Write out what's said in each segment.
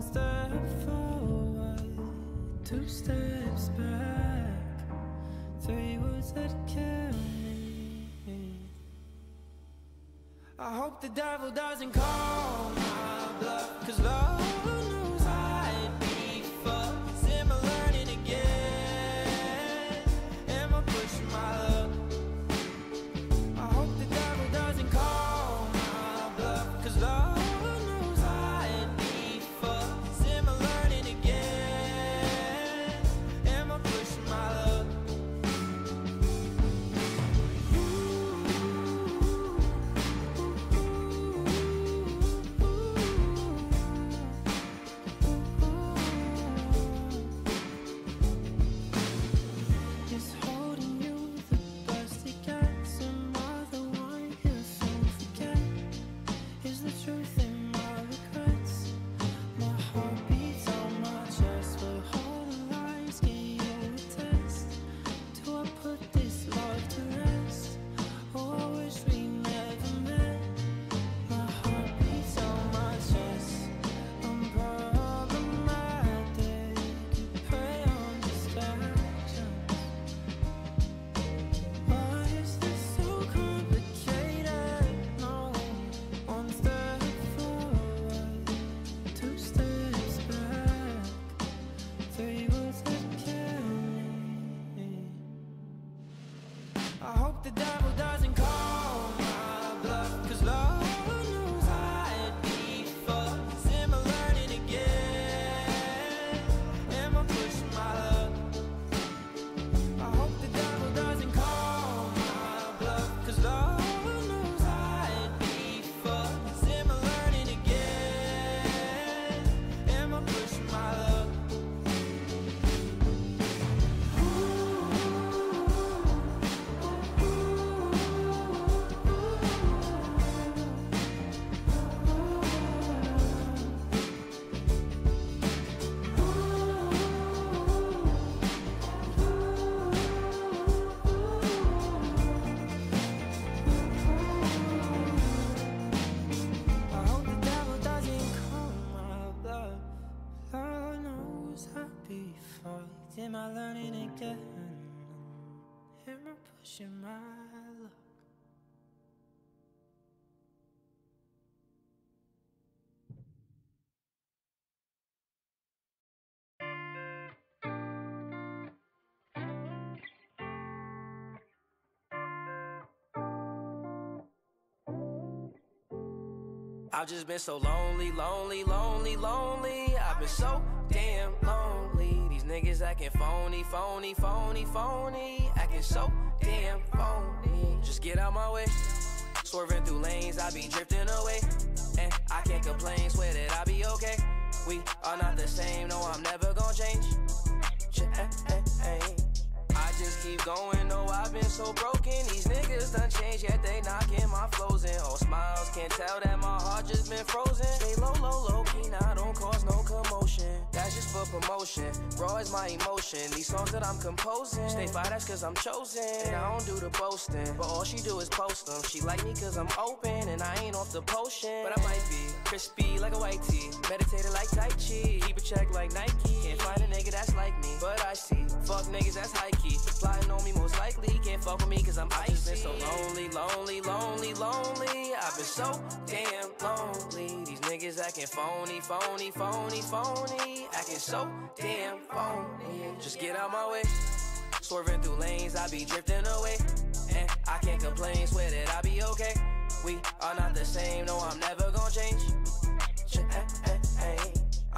One step forward, two steps back. Three words that kill me. I hope the devil doesn't call my bluff, cause love Am I pushing I've just been so lonely, lonely, lonely, lonely. I've been so damn lonely. These niggas acting phony, phony, phony, phony. Acting so damn phony. Just get out my way. Swerving through lanes, I be drifting away. And I can't complain, swear that I be okay. We are not the same, no, I'm never gonna change. Change. Eh, eh, eh. I just keep going, no, I've been so broken. These niggas done changed, yet they knocking my flows in. All smiles, can't tell that my heart just been frozen. Stay low, low, low key, now don't cause no commotion. That's just for promotion. Raw is my emotion. These songs that I'm composing, stay fire, that's cause I'm chosen. And I don't do the boasting, but all she do is post them. She like me cause I'm open, and I ain't off the potion. But I might be crispy like a white tee, meditated like Tai Chi, keep a check like Nike. Can't find a nigga that's like me, but I see. Fuck niggas that's high key. Plotting on me most likely. Can't fuck with me cause I'm icy. I've been so lonely, lonely, lonely, lonely. I've been so damn lonely. These niggas acting phony, phony, phony, phony. Acting so damn phony. Just get out my way. Swerving through lanes, I be drifting away. And I can't complain, swear that I be okay. We are not the same, no, I'm never gonna change.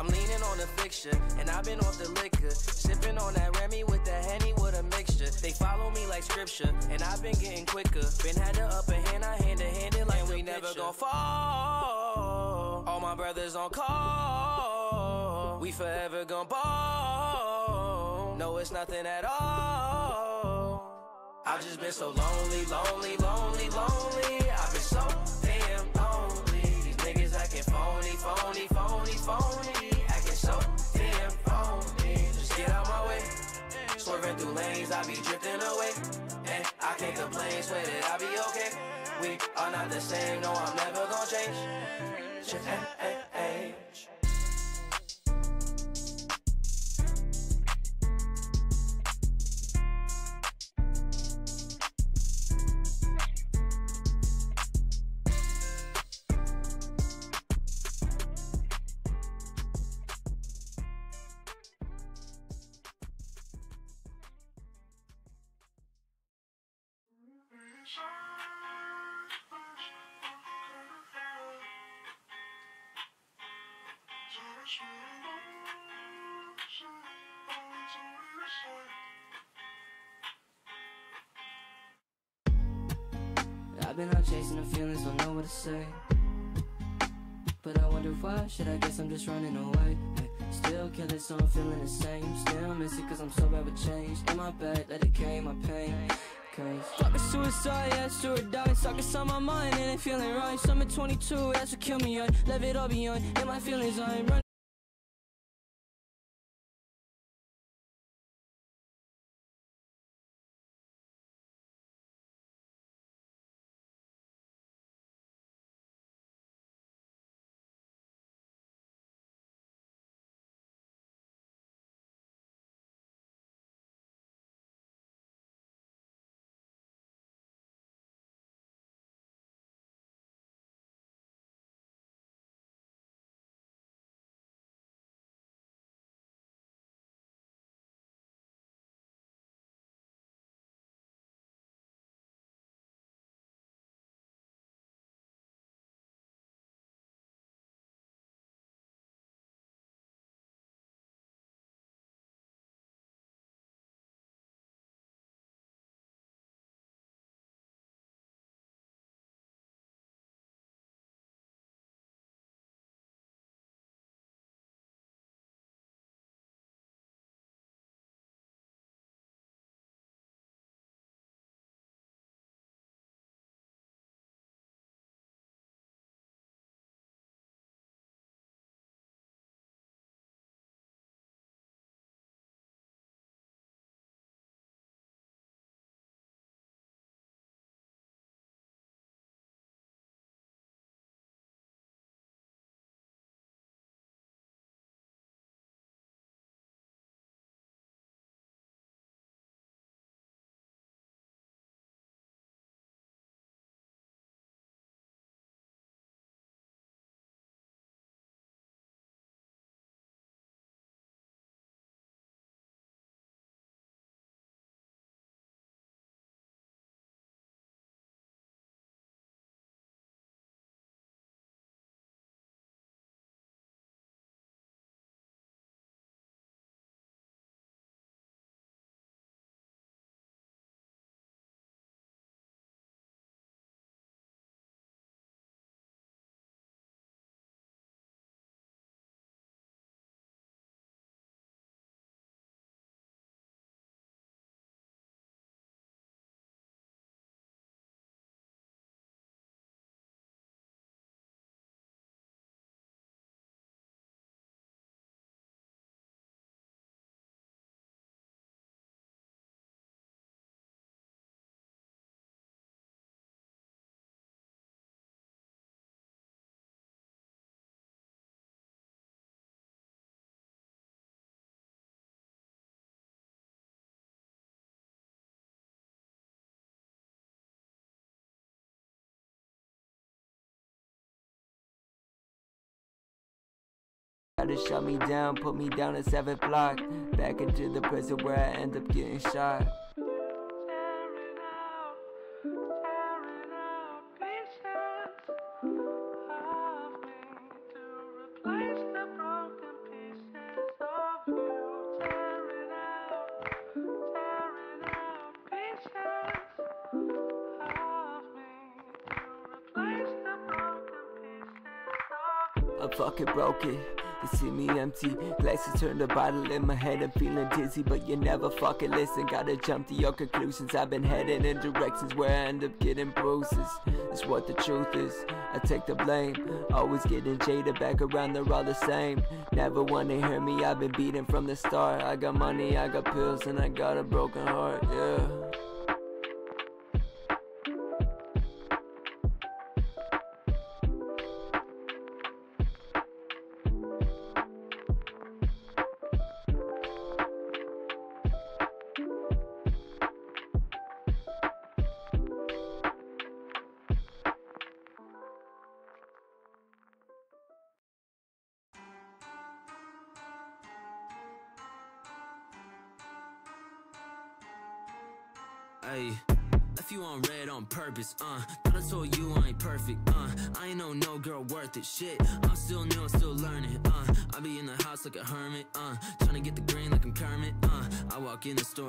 I'm leaning on the fixture, and I've been off the liquor. Sipping on that Remy with the Henny with a mixture. They follow me like scripture, and I've been getting quicker. Been had the upper hand, I hand to hand it like and we never gon' fall. All my brothers on call. We forever gon' ball. No, it's nothing at all. I've just been so lonely, lonely, lonely, lonely. I've been so damn lonely. These niggas acting phony, phony, phony, phony. I be drifting away. And I can't complain, swear that I be okay. We are not the same, no, I'm never gonna change. Change. Eh, eh, eh. I've been out chasing the feelings, don't know what to say. But I wonder why, should I guess I'm just running away? Still killing, so I'm feeling the same. Still miss it, cause I'm so bad with change. In my bed, let it carry my pain. Cause fuck a suicide, yeah, it's or die. Suckers on my mind, and ain't feeling right. Summer 22, that's what kill me, I left it all behind. And my feelings, I'm running. To shut me down, put me down at seventh block. Back into the prison where I end up getting shot. Tearing out, tearing out the you. The see me empty, glasses turned a bottle in my head. I'm feeling dizzy, but you never fucking listen. Gotta jump to your conclusions. I've been heading in directions where I end up getting bruises. That's what the truth is. I take the blame. Always getting jaded, back around, they're all the same. Never wanna hear me, I've been beaten from the start. I got money, I got pills, and I got a broken heart, yeah.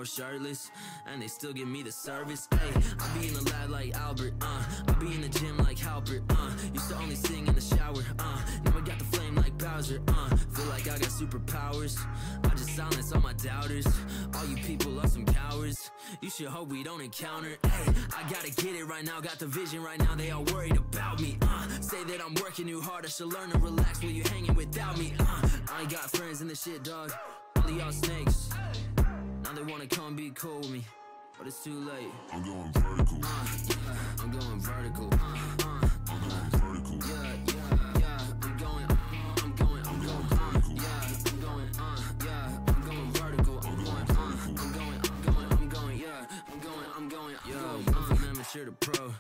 Store shirtless, and they still give me the service. Hey, I be in the lab like Albert, uh. I be in the gym like Halbert, uh. Used to only sing in the shower, uh. Now I got the flame like Bowser, uh. Feel like I got superpowers. I just silence all my doubters. All you people are some cowards. You should hope we don't encounter. Hey, I gotta get it right now. Got the vision right now. They all worried about me. Uh, say that I'm working too hard. I should learn to relax while you hanging without me. Uh, I ain't got friends in the shit, dog. All y'all snakes. Now they wanna come be cool with me. But it's too late. I'm going vertical. Uh, yeah, I'm going vertical. Uh, uh, I'm going vertical. yeah, yeah, yeah. I'm going, uh, I'm going, I'm going, uh, yeah. I'm going, uh, yeah. I'm going vertical. I'm going, uh, I'm going, I'm going, I'm going, yeah. I'm going, I'm going, yo. I'm from amateur to pro.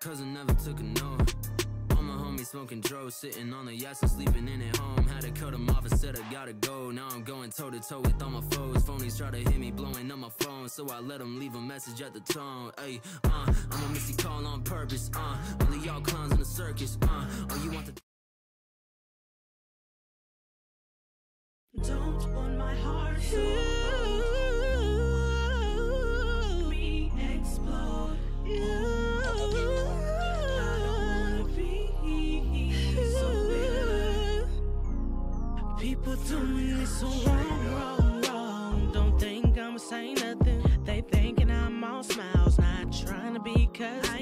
Cousin never took a no. Homies smoking dro, sitting on the yachts and sleeping in at home. Had to cut them off and said I gotta go. Now I'm going toe to toe with all my foes. Phonies try to hit me, blowing up my phone. So I let them leave a message at the tone. Hey, uh, I'm a missy call on purpose. Uh, only y'all clowns in the circus. Uh, oh, you want the Don't want my heart to me explode. People so wrong, wrong, wrong. Don't think I'ma say nothing. They thinking I'm all smiles, not trying to be cause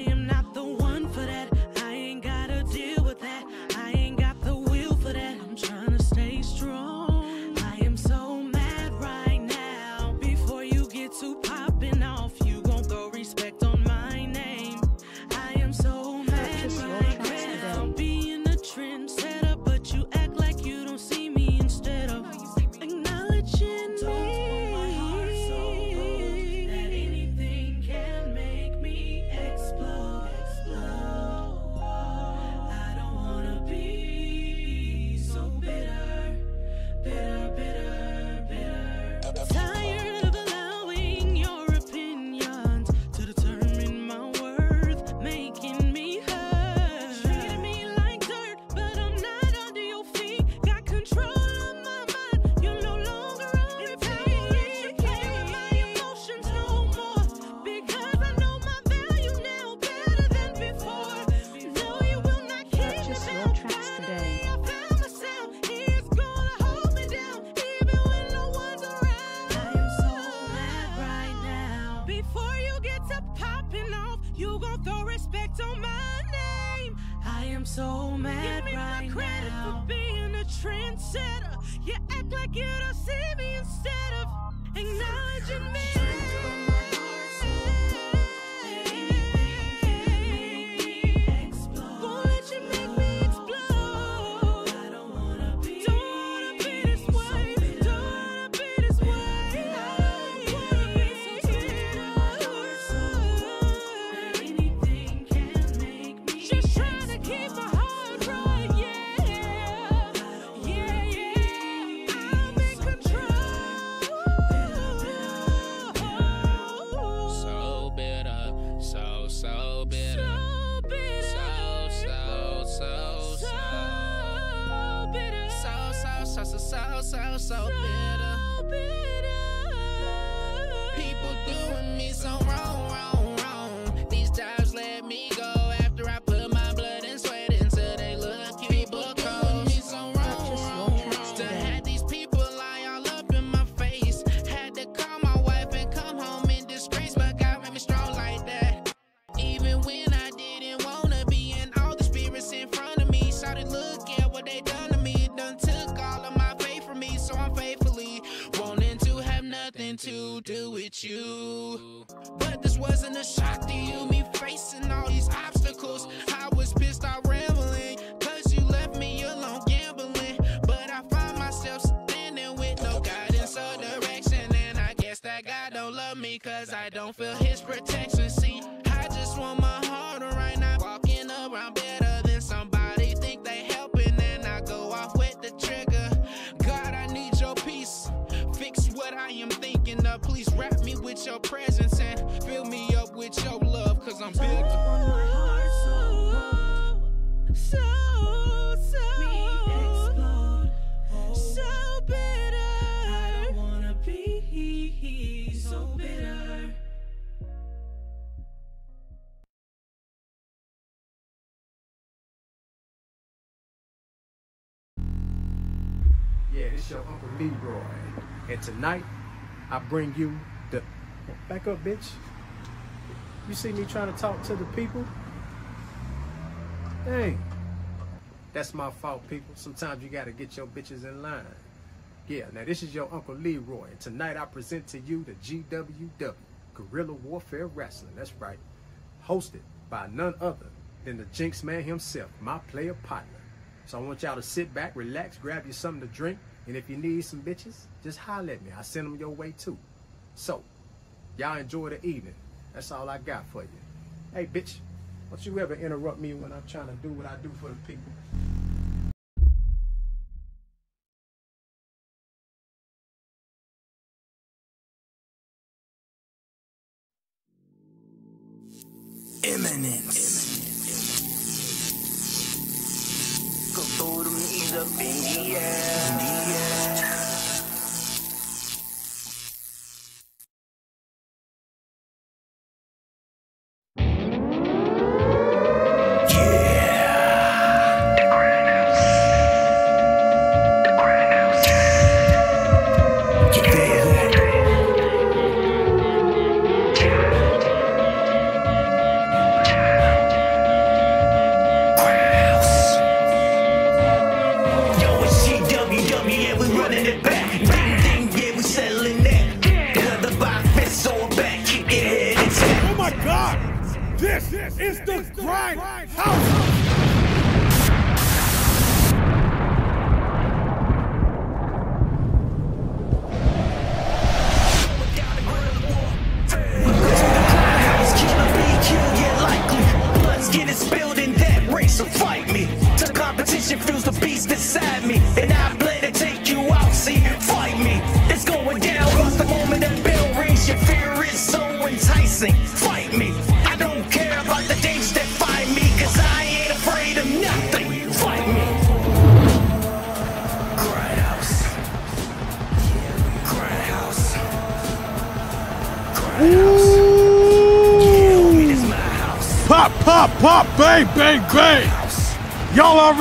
it's your Uncle Leroy. And tonight, I bring you the. Back up, bitch. You see me trying to talk to the people? Dang. That's my fault, people. Sometimes you gotta get your bitches in line. Yeah, now this is your Uncle Leroy. And tonight I present to you the GWW, Guerrilla Warfare Wrestling. That's right. Hosted by none other than the Jinx Man himself, my player partner. So I want y'all to sit back, relax, grab you something to drink, and if you need some bitches, just holler at me. I send them your way too. So, y'all enjoy the evening. That's all I got for you. Hey, bitch, don't you ever interrupt me when I'm trying to do what I do for the people.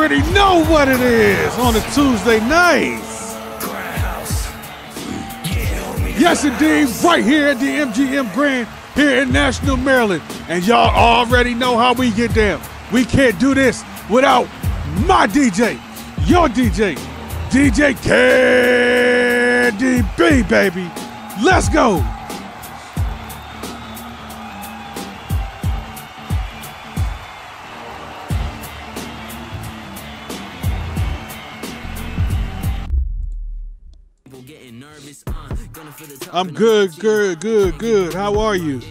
Already know what it is on a Tuesday night. Yes, indeed, right here at the MGM Grand here in National Maryland. And y'all already know how we get down. We can't do this without my DJ, your DJ, DJ KDB, baby. Let's go. I'm good, good, good, good. How are you?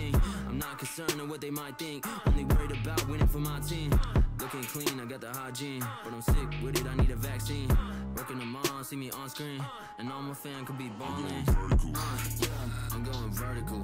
I'm not concerned what they might think. Only worried about winning for my team. Looking clean, I got the hygiene. But I'm sick with it, I need a vaccine. Working see me on screen. And all my could be balling. Uh, I'm going vertical.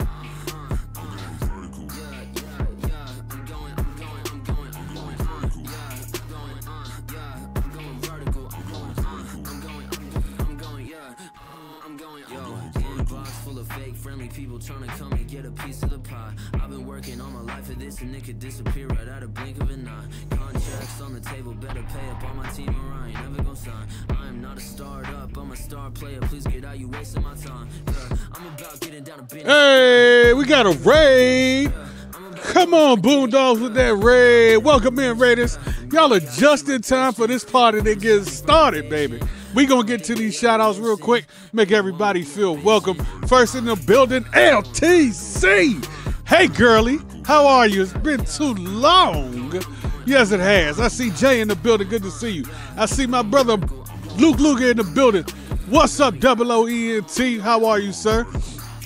Friendly people trying to come and get a piece of the pie. I've been working all my life for this and it could disappear right out of blink of an eye. Contracts on the table, better pay up on my team or I ain't never gonna sign. I am not a startup, I'm a star player. Please get out, you wasting my time. Yeah, I'm about getting down to business. Hey, we got a raid. Come on, Boondogs with that raid. Welcome in, Raiders. Y'all are just in time for this party to get started, baby. We gonna get to these shout outs real quick, make everybody feel welcome. First in the building, LTC. Hey, girly, how are you? It's been too long. Yes, it has. I see Jay in the building. Good to see you. I see my brother Luke Luger in the building. What's up, double O E N T? How are you, sir?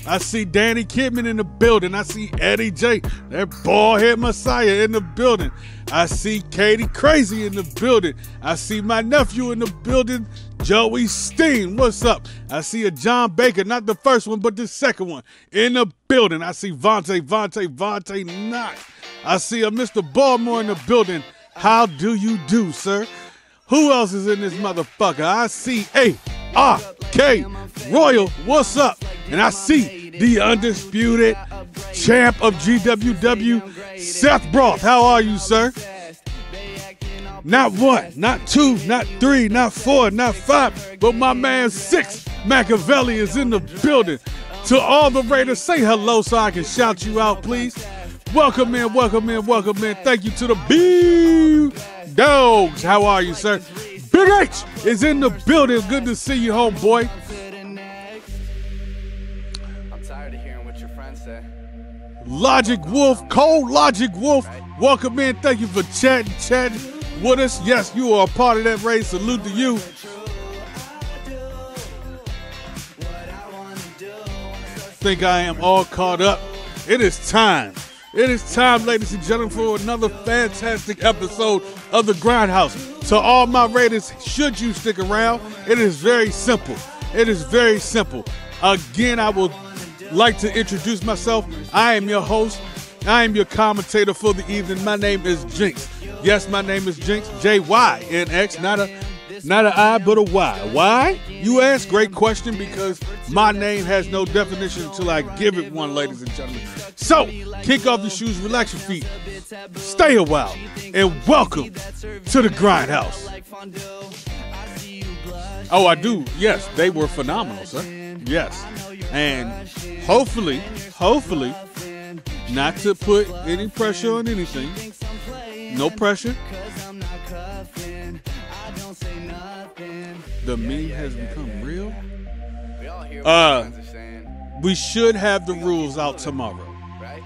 I see Danny Kidman in the building. I see Eddie J, that bald head Messiah in the building. I see Katie Crazy in the building. I see my nephew in the building, Joey Steen. What's up? I see a John Baker, not the first one, but the second one, in the building. I see Vontae, Vontae, Vontae Knott. I see a Mr. Baltimore in the building. How do you do, sir? Who else is in this motherfucker? I see A R K Royal. What's up? And I see the undisputed champ of GWW, Seth Broth. How are you, sir? Not one, not two, not three, not four, not five, but my man Six Machiavelli is in the building. To all the Raiders, say hello so I can shout you out, please. Welcome in, welcome in, welcome in. Thank you to the B Dogs. How are you, sir? Big H is in the building. Good to see you, homeboy. I'm tired of hearing what your friends say. Logic Wolf, Cold Logic Wolf. Welcome in. Thank you for chatting, chatting with us. Yes, you are a part of that race. Salute to you. Think I am all caught up. It is time. It is time, ladies and gentlemen, for another fantastic episode of the Grindhouse. To all my Raiders, should you stick around, it is very simple. It is very simple. Again, I would like to introduce myself. I am your host. I am your commentator for the evening. My name is Jinx. Yes, my name is Jinx. J Y N X. Not a not a I, but a? Why? You ask. Great question because my name has no definition until I give it one, ladies and gentlemen. So, kick off your shoes, relax your feet, stay a while, and welcome to the Grindhouse. Oh, I do. Yes, they were phenomenal, sir. Yes. And hopefully, hopefully, not to put any pressure on anything. No pressure. The meme has become real. We all hear what Uh, your are saying, We should have the rules out tomorrow. right?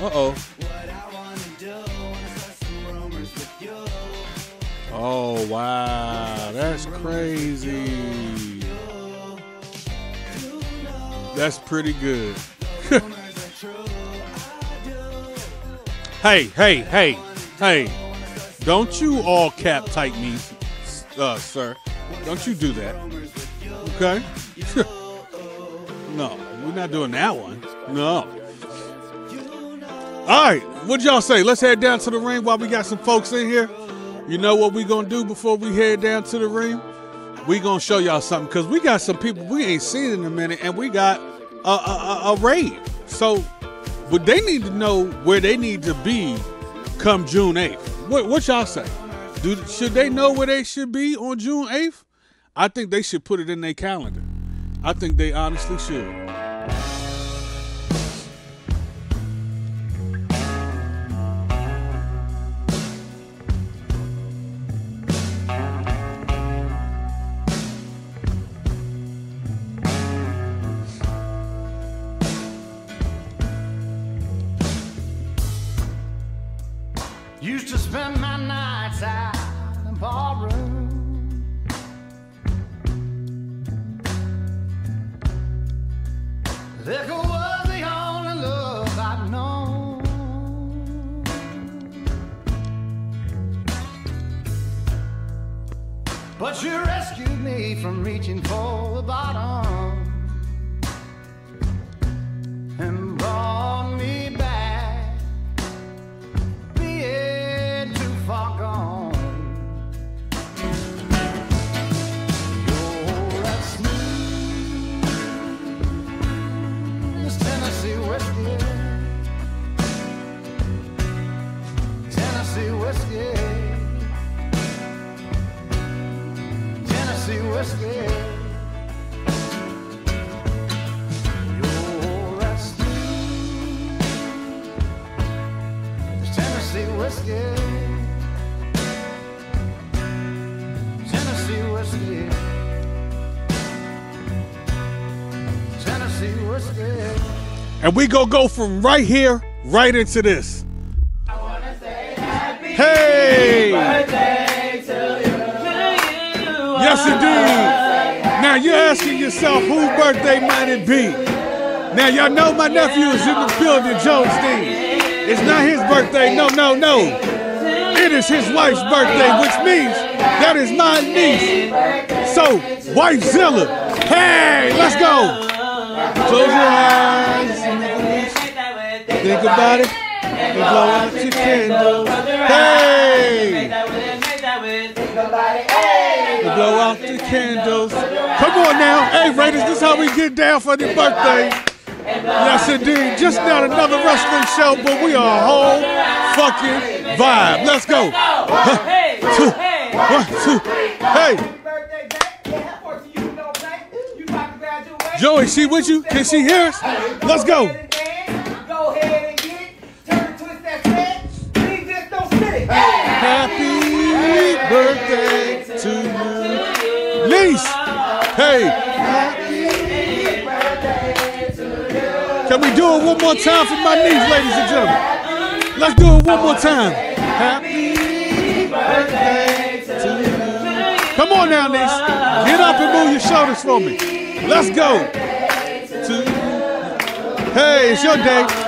Uh oh. Oh wow, that's crazy. That's pretty good. hey, hey, hey, hey! Don't you all cap tight me, uh, sir? Don't you do that? Okay? no, we're not doing that one. No. All right, what y'all say? Let's head down to the ring while we got some folks in here. You know what we gonna do before we head down to the ring? We gonna show y'all something because we got some people we ain't seen in a minute, and we got a, a, a, a raid. So, but they need to know where they need to be come June eighth. What, what y'all say? Do should they know where they should be on June eighth? I think they should put it in their calendar. I think they honestly should. We gonna go from right here right into this. Hey! Yes, indeed. Now you're asking yourself whose birthday might it be? Now y'all know my nephew is in the building, Joe Steen. It's not his birthday. No, no, no. It is his wife's birthday, which means that is my niece. So, Wifezilla. Hey, let's go. Close your eyes. Think about it. And blow out your candles. Hey! And blow out the candles. Come on now. Hey, Raiders, this is how we get down for the birthday. Yes, indeed. Just not another wrestling show, but we are a whole fucking vibe. Let's go. One, two, one, two, hey. Joey, she with you? Can she hear us? Let's go. Happy birthday to you. Niece. Hey. Can we do it one more time for my niece, ladies and gentlemen? Let's do it one more time. Happy birthday to you. Come on now, niece. Get up and move your shoulders for me. Let's go. Hey, it's your day.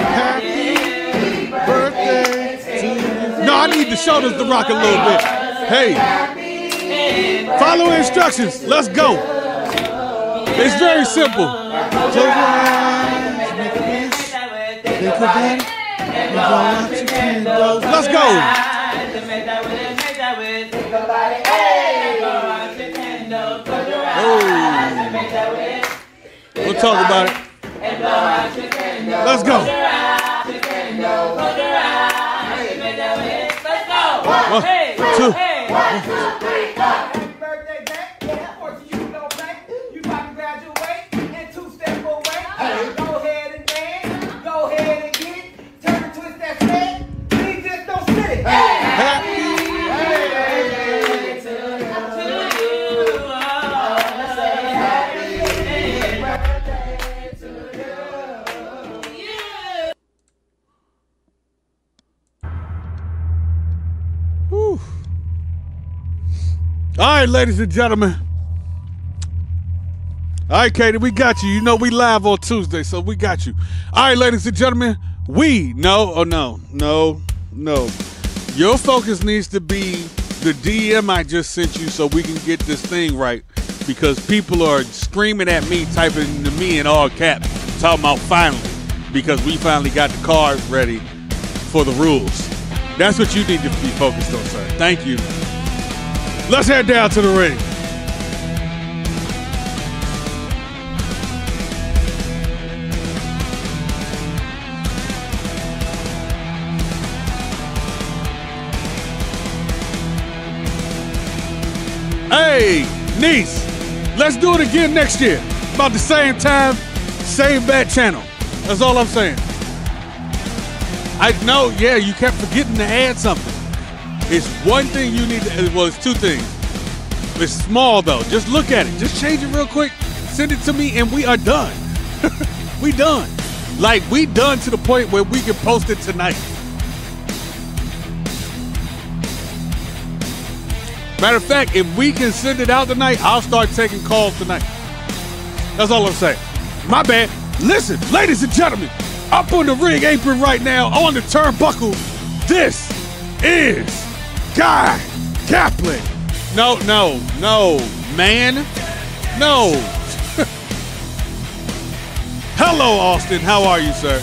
Happy birthday to. No, I need the shoulders to rock a little bit. Hey, follow instructions. Let's go. It's very simple. Let's go. Oh. We'll talk about it. Let's go. One, two, one. Whew. All right, ladies and gentlemen. All right, Katie, we got you. You know we live on Tuesday, so we got you. All right, ladies and gentlemen, we no, oh no, no, no. Your focus needs to be the DM I just sent you, so we can get this thing right. Because people are screaming at me, typing to me in all caps, talking about finally, because we finally got the card ready for the rules. That's what you need to be focused on, sir. Thank you. Let's head down to the ring. Hey, niece, let's do it again next year. About the same time, same bad channel. That's all I'm saying. I know, yeah, you kept forgetting to add something. It's one thing you need to, well, it's two things. It's small though. Just look at it. Just change it real quick. Send it to me and we are done. we done. Like we done to the point where we can post it tonight. Matter of fact, if we can send it out tonight, I'll start taking calls tonight. That's all I'm saying. My bad. Listen, ladies and gentlemen, up on the ring apron right now, on the turnbuckle, this is Guy Kaplan. No, no, no, man. No. Hello, Austin. How are you, sir?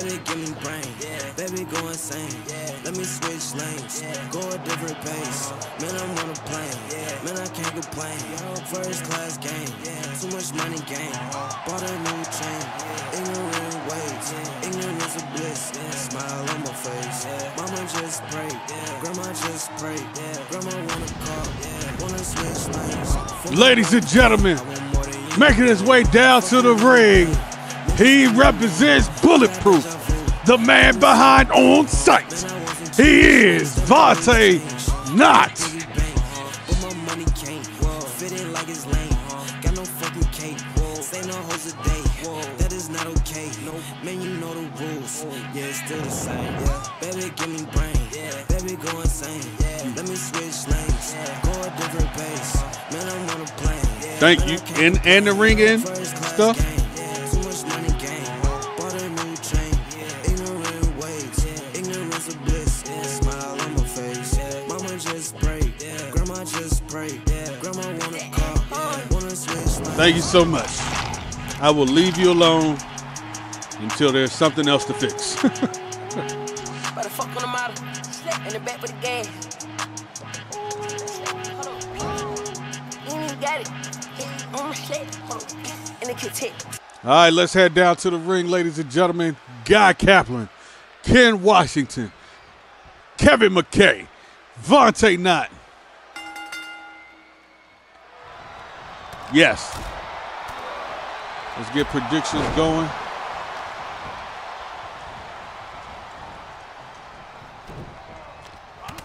Baby, give me brain. Baby, go insane. Let me switch lanes. Go a different pace. Man, I'm on a plane. Man, I can't complain. First class game. Too much money game. Bought a new chain. Ignorant ways. Ignorance of bliss. Smile on my face. Mama just pray. Grandma just pray. Grandma wanna call. Wanna switch lanes. Ladies and gentlemen, making his way down to the ring, he represents Bulletproof, the man behind On Sight. He is Vontae Knott. But my money can't fit it like it's lame. Got no fucking cake. Say no hoes a day. That is not. Man, you know the rules. Yeah, it's still the same. Baby, give me brain. Baby, go insane. Let me switch lanes. Go a different pace. Man, I'm on a plane. Thank you. And and the ring in stuff. Thank you so much. I will leave you alone until there's something else to fix. By the fuck on the model, in the back with the gas. Hold on. You ain't even got it. On the shit. Hold on. In the kitchen. All right, let's head down to the ring, ladies and gentlemen. Guy Kaplan, Ken Washington, Kevin McKay, Vontae Knott. Yes. Let's get predictions going.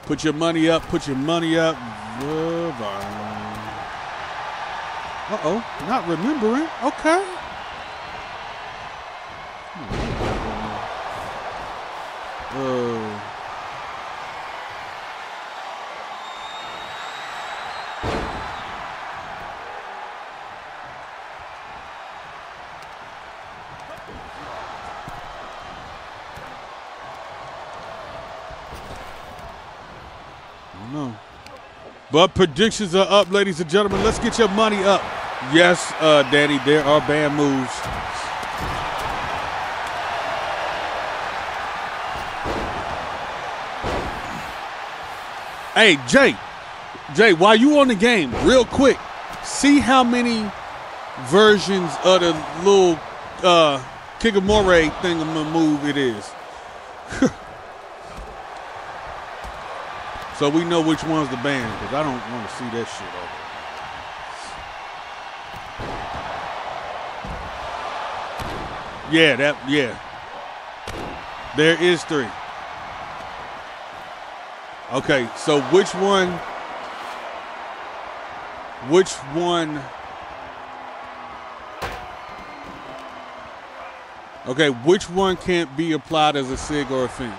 Put your money up, put your money up. Uh oh, not remembering. Okay. Uh, But predictions are up, ladies and gentlemen. Let's get your money up. Yes, uh, Danny, there are band moves. Hey, Jay, Jay, while you on the game, real quick, see how many versions of the little uh, Kigamore thing move it is. so we know which one's the band, because I don't want to see that shit over. Yeah, that yeah. There is three. Okay, so which one which one Okay, which one can't be applied as a sig or a fin?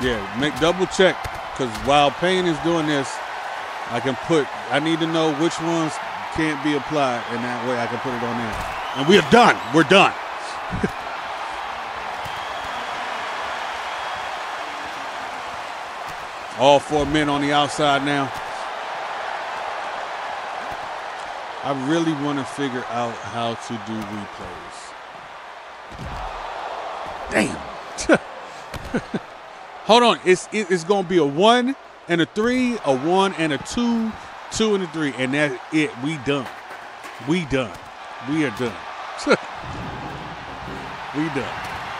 Yeah, make double check because while Payne is doing this, I can put. I need to know which ones can't be applied, and that way I can put it on there. And we are done. We're done. All four men on the outside now. I really want to figure out how to do replays. Damn. Hold on. It's it- it's gonna be a one and a three, a one and a two, two and a three, and that's it. We done. We done. We are done. we done.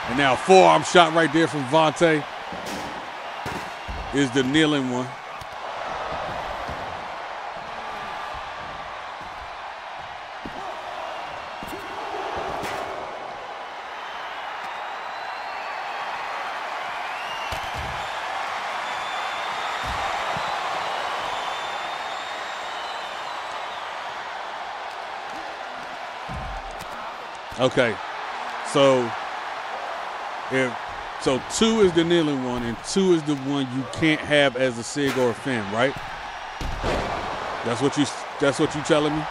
And now forearm shot right there from Vontae is the kneeling one. Okay. So if So two is the kneeling one, and two is the one you can't have as a sig or a fin, right? That's what you. That's what you telling me.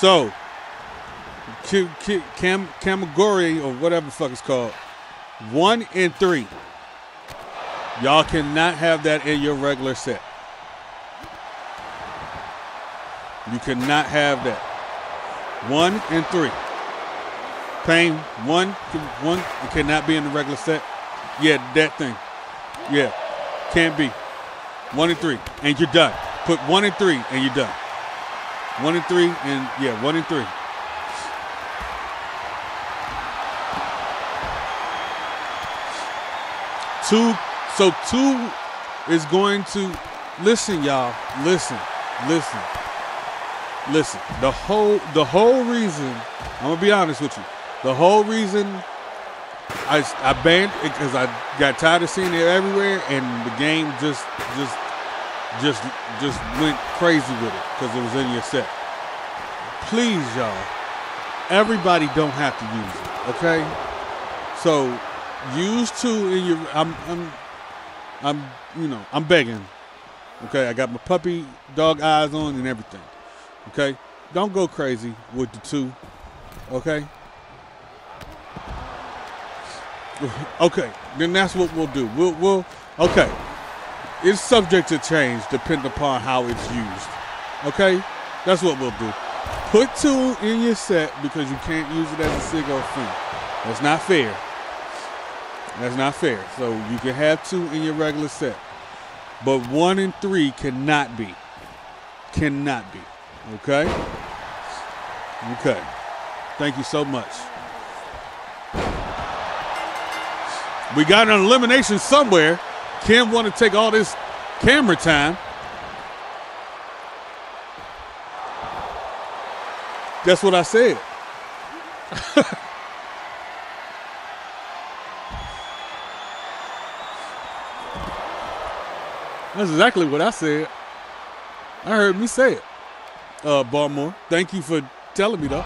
So, Cam Kamagori or whatever the fuck it's called, one and three. Y'all cannot have that in your regular set. You cannot have that. One and three. Pain one, one. Cannot be in the regular set. Yeah, that thing. Yeah, can't be. One and three, and you're done. Put one and three, and you're done. One and three, and yeah, one and three. Two, so two is going to listen, y'all. Listen, listen, listen. The whole, the whole reason. I'm gonna be honest with you. The whole reason I I banned it because I got tired of seeing it everywhere, and the game just just just just went crazy with it because it was in your set. Please, y'all, everybody don't have to use it, okay? So use two in your. I'm I'm I'm you know I'm begging. Okay, I got my puppy dog eyes on and everything. Okay, don't go crazy with the two. Okay. Okay, then that's what we'll do. We'll we'll okay. It's subject to change depending upon how it's used. Okay, that's what we'll do. Put two in your set because you can't use it as a a fin. That's not fair. That's not fair. So you can have two in your regular set, but one and three cannot be. Cannot be. Okay. Okay. Thank you so much. We got an elimination somewhere. Kim want to take all this camera time. That's what I said. That's exactly what I said. I heard me say it. Uh, Baltimore, thank you for telling me though.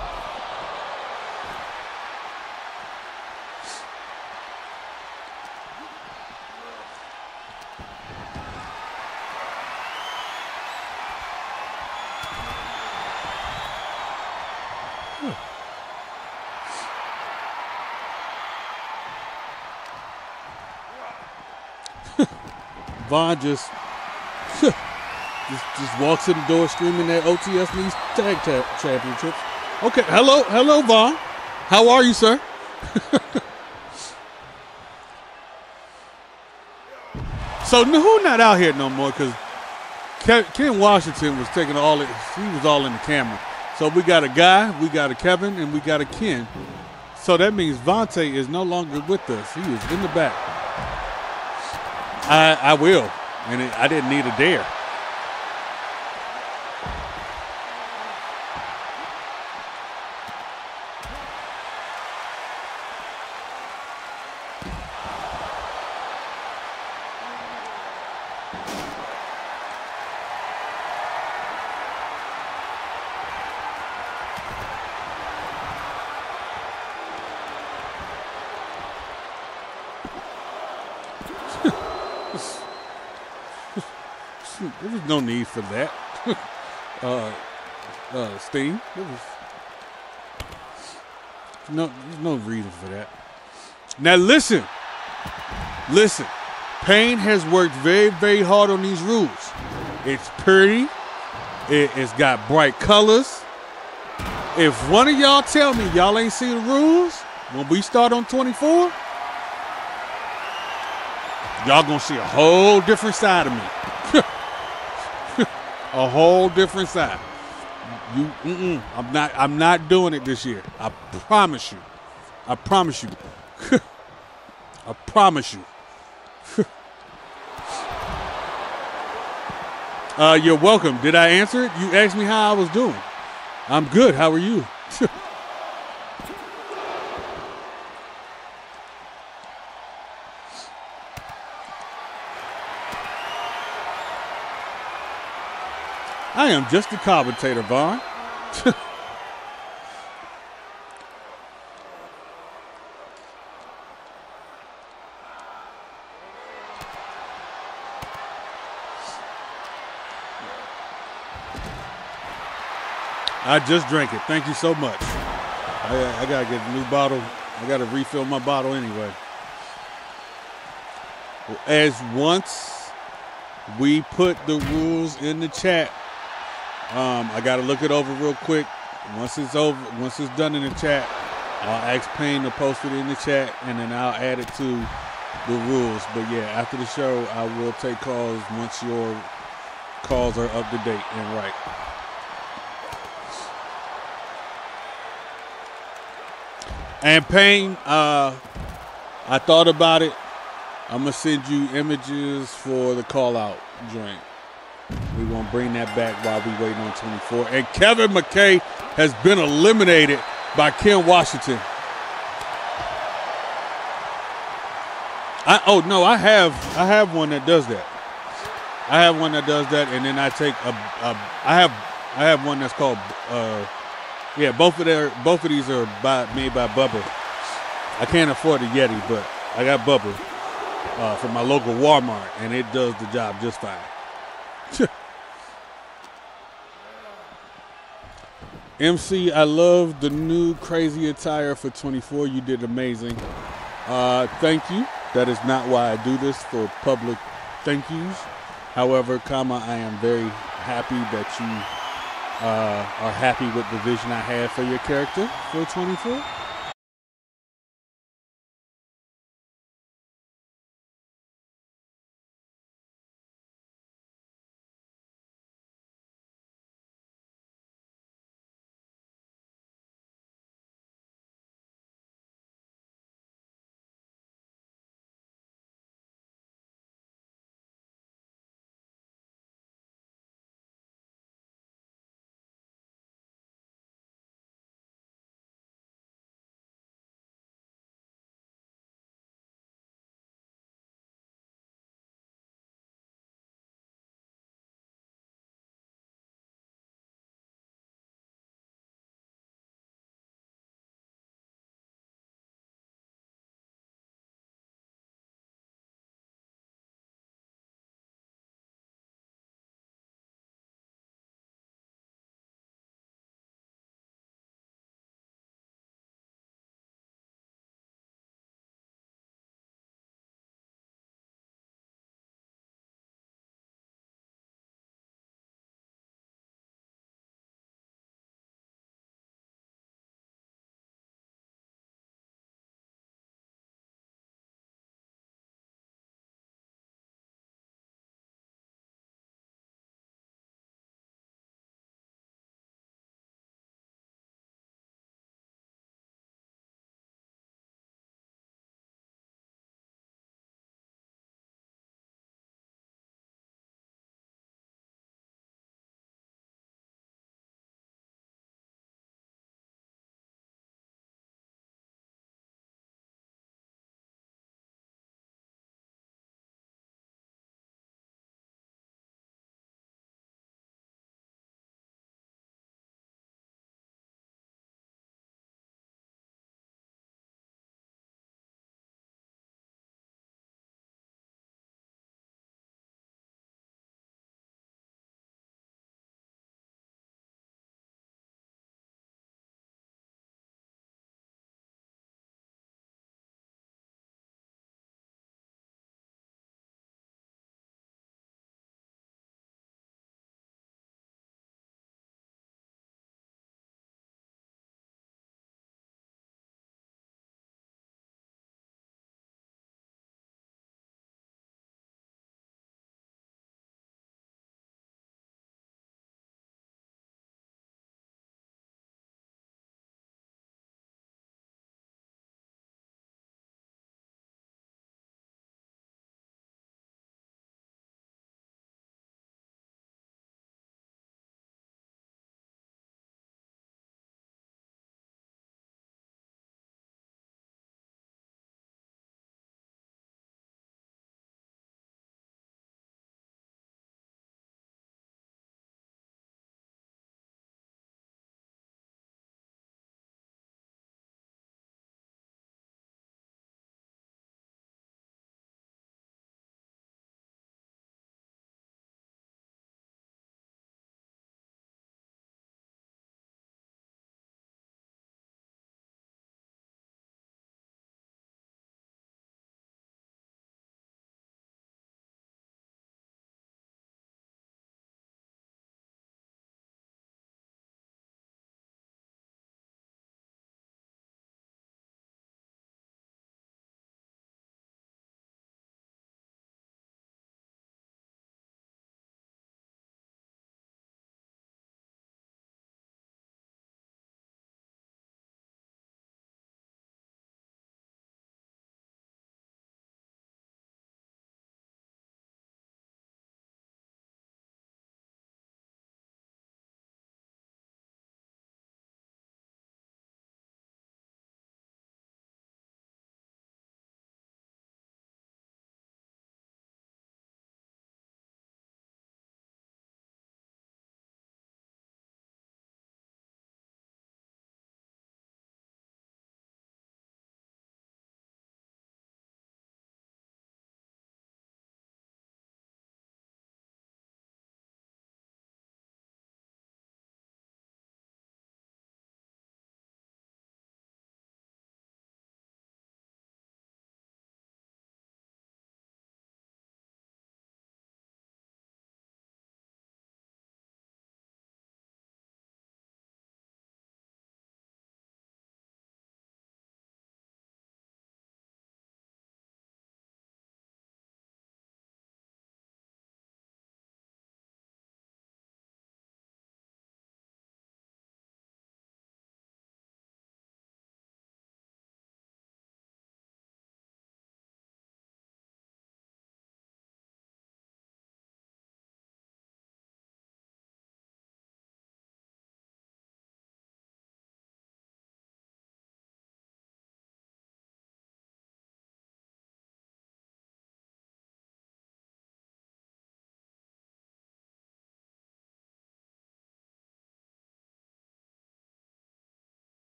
Vaughn just, just just walks in the door screaming that OTS needs tag ta- championships. Okay, hello, hello, Vaughn. How are you, sir? so who not out here no more? Because Ken, Ken Washington was taking all it. He was all in the camera. So we got a guy, we got a Kevin, and we got a Ken. So that means Vontae is no longer with us. He is in the back. I I will, and it, I didn't need a dare. There was no need for that. uh, uh, Steam. There was no, there's no reason for that. Now listen, listen. Payne has worked very, very hard on these rules. It's pretty. It, it's got bright colors. If one of y'all tell me y'all ain't see the rules when we start on 24, y'all gonna see a whole different side of me. a whole different side. You, mm-mm, I'm not. I'm not doing it this year. I promise you. I promise you. I promise you. uh, you're welcome. Did I answer it? You asked me how I was doing. I'm good. How are you? I am just a commentator, Vaughn. I just drank it. Thank you so much. I, I gotta get a new bottle. I gotta refill my bottle anyway. As once we put the rules in the chat, um, I gotta look it over real quick. Once it's over, once it's done in the chat, I'll ask Payne to post it in the chat, and then I'll add it to the rules. But yeah, after the show, I will take calls once your calls are up to date and right. And Payne, uh, I thought about it. I'm gonna send you images for the call out joint. We gonna bring that back while we waiting on 24. And Kevin McKay has been eliminated by Ken Washington. I oh no, I have I have one that does that. I have one that does that, and then I take a, a I have I have one that's called uh, yeah, both of their both of these are by, made by Bubba. I can't afford a Yeti, but I got Bubba uh, from my local Walmart, and it does the job just fine. MC, I love the new crazy attire for 24. You did amazing. Uh, thank you. That is not why I do this for public thank yous. However, comma, I am very happy that you uh, are happy with the vision I had for your character for 24.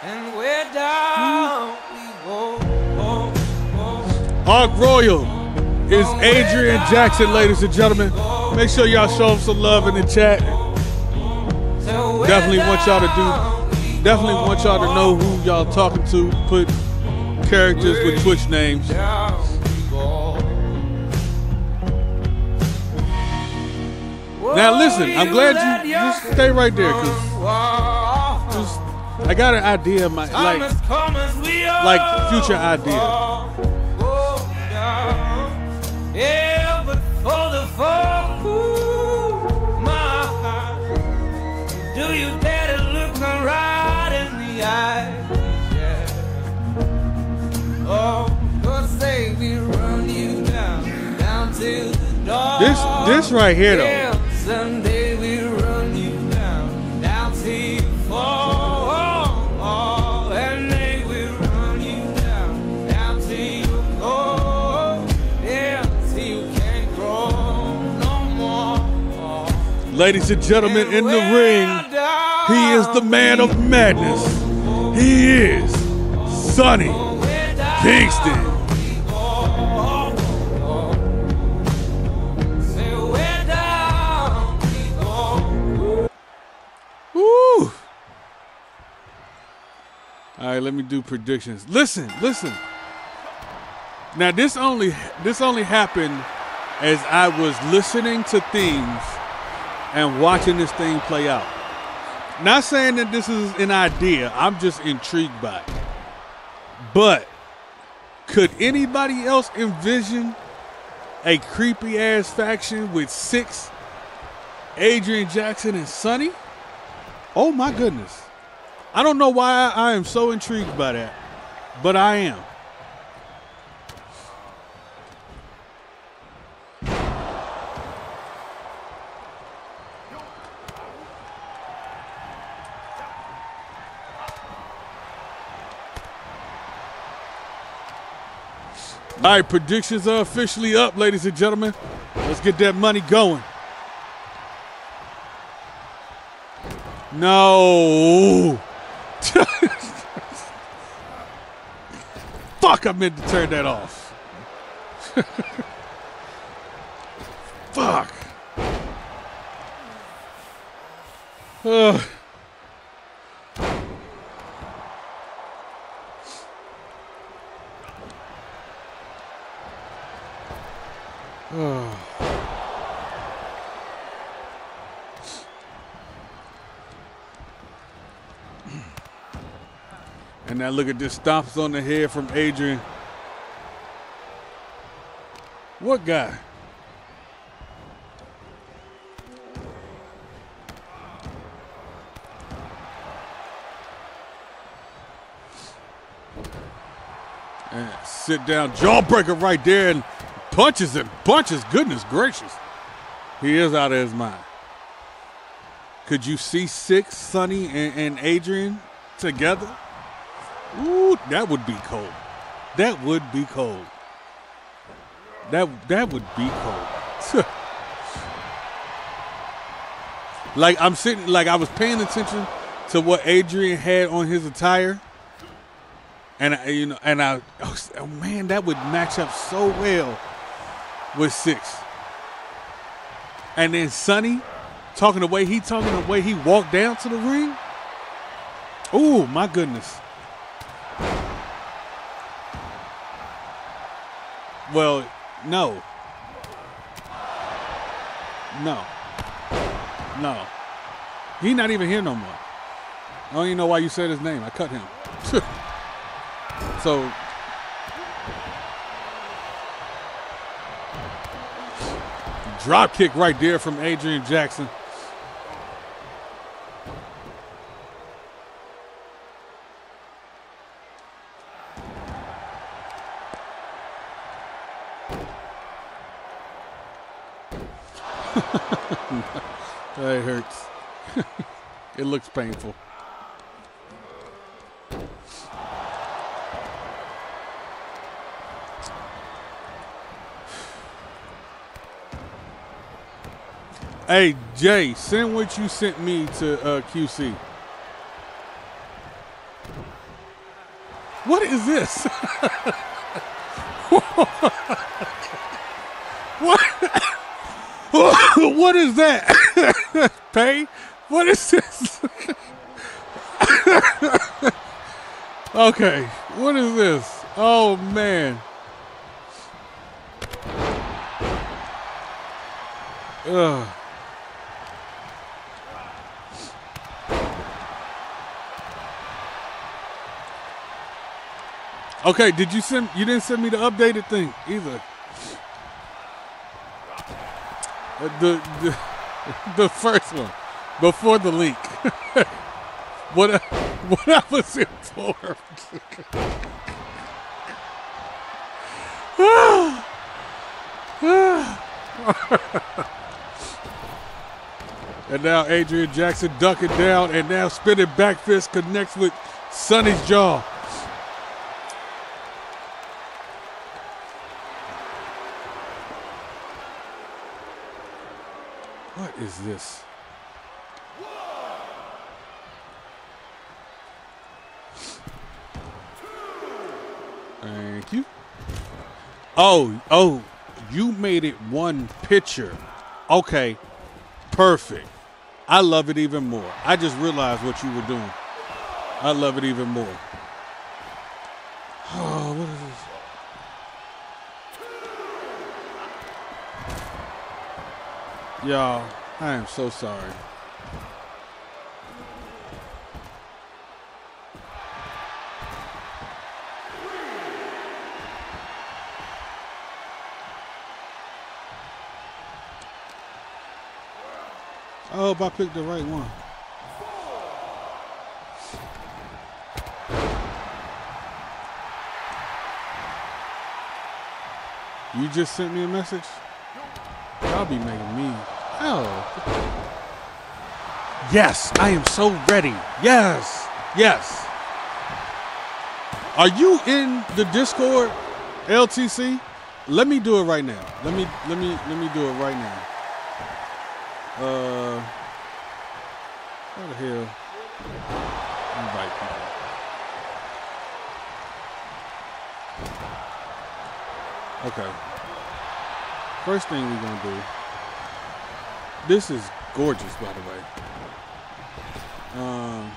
And we're down we go. Royal is Adrian Jackson, ladies and gentlemen. Make sure y'all show him some love in the chat. Definitely want y'all to do. Definitely want y'all to know who y'all talking to. Put characters with Twitch names. Now listen, I'm glad you just stay right there because I got an idea of my like like future idea. Yeah, but for the folk who my heart, do you dare to look me right in the eye? Yeah. Oh, God say we run you down, down to the door. This this right here though. Ladies and gentlemen, in the ring, he is the man of madness. He is Sonny Kingston. Woo! All right, let me do predictions. Listen, listen. Now this only this only happened as I was listening to themes and watching this thing play out. Not saying that this is an idea. I'm just intrigued by it. But could anybody else envision a creepy ass faction with six Adrian Jackson and Sonny? Oh my goodness. I don't know why I am so intrigued by that, but I am. All right, predictions are officially up, ladies and gentlemen. Let's get that money going. No. Fuck, I meant to turn that off. Fuck. Ugh. And now look at this stomps on the head from Adrian. What guy? And sit down, jawbreaker right there, punches and punches. Goodness gracious. He is out of his mind. Could you see six, Sonny and, and Adrian together? Ooh, that would be cold. That would be cold. That that would be cold. like I'm sitting, like I was paying attention to what Adrian had on his attire, and I, you know, and I, oh man, that would match up so well with six. And then Sonny, talking the way he talking the way he walked down to the ring. Oh my goodness. Well, no. No. No. He not even here no more. I don't even know why you said his name. I cut him. so drop kick right there from Adrian Jackson. that hurts. it looks painful. Hey Jay, send what you sent me to uh, QC. What is this? what? what is that? Pay? What is this? okay, what is this? Oh man. Ugh. Okay, did you send? You didn't send me the updated thing either. Uh, The the, the first one before the link. what I- what I was informed. and now Adrian Jackson ducking down and now spinning back fist connects with Sonny's jaw. Is this? Thank you. Oh, oh, you made it one picture. Okay, perfect. I love it even more. I just realized what you were doing. I love it even more. Oh, what is this? Y'all, I am so sorry. I hope I picked the right one. You just sent me a message? Y'all be making me. Oh. Yes, I am so ready. Yes, yes. Are you in the Discord, LTC? Let me do it right now. Let me let me let me do it right now. Uh, what the hell? Invite people. Okay. First thing we're gonna do. This is gorgeous, by the way. Um.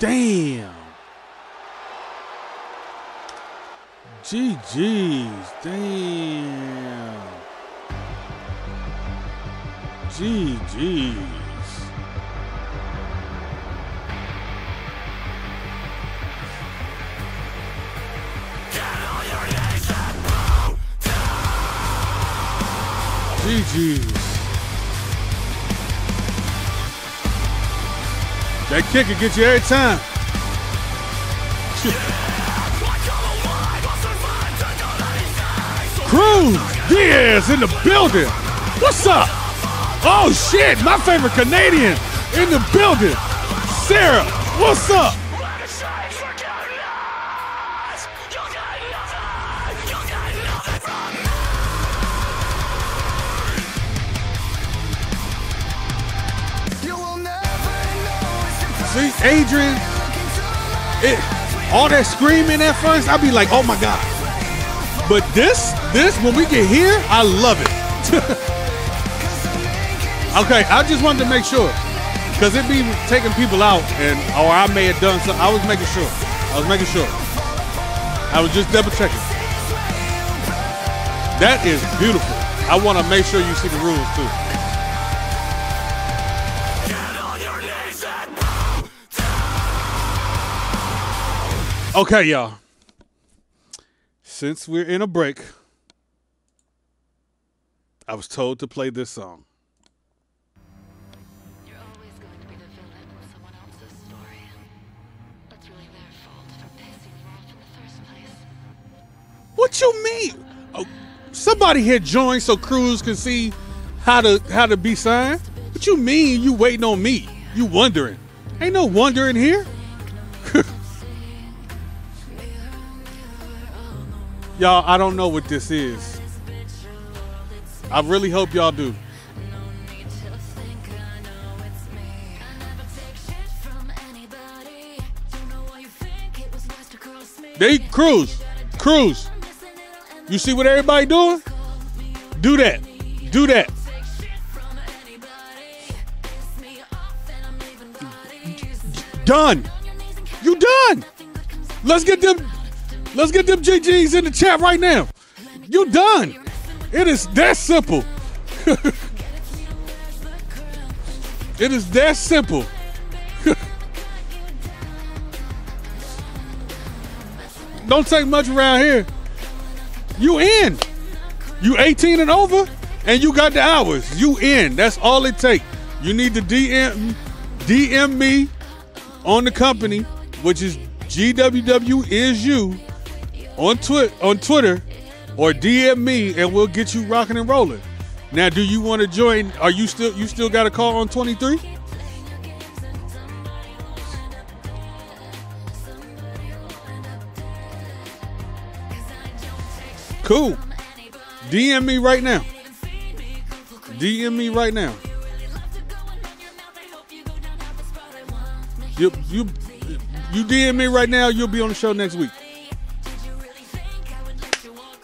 Damn. GG's. Damn. GG's. GG's. That kick can get you every time. Cruz Diaz in the building. What's up? Oh shit, my favorite Canadian in the building. Sarah, what's up? Adrian, it, all that screaming at first, I'd be like, oh my God. But this, this, when we get here, I love it. okay, I just wanted to make sure. Because it be taking people out, and or I may have done something. I was making sure. I was making sure. I was just double checking. That is beautiful. I want to make sure you see the rules too. Okay, y'all. Since we're in a break, I was told to play this song. What you mean? Oh, somebody here joined so Cruz can see how to how to be signed. What you mean? You waiting on me? You wondering? Ain't no wondering here. y'all, I don't know what this is. I really hope y'all do. They cruise, Cruz. You see what everybody doing? Do that. Do that. Done. You done. Let's get them. Let's get them GGs in the chat right now. You done. It is that simple. it is that simple. Don't take much around here. You in. You 18 and over, and you got the hours. You in. That's all it take. You need to DM DM me on the company, which is GWW is you on Twitter on Twitter, or DM me and we'll get you rocking and rolling. Now, do you want to join? Are you still you still got a call on 23? Cool. DM me right now. DM me right now. You you you DM me right now. You'll be on the show next week.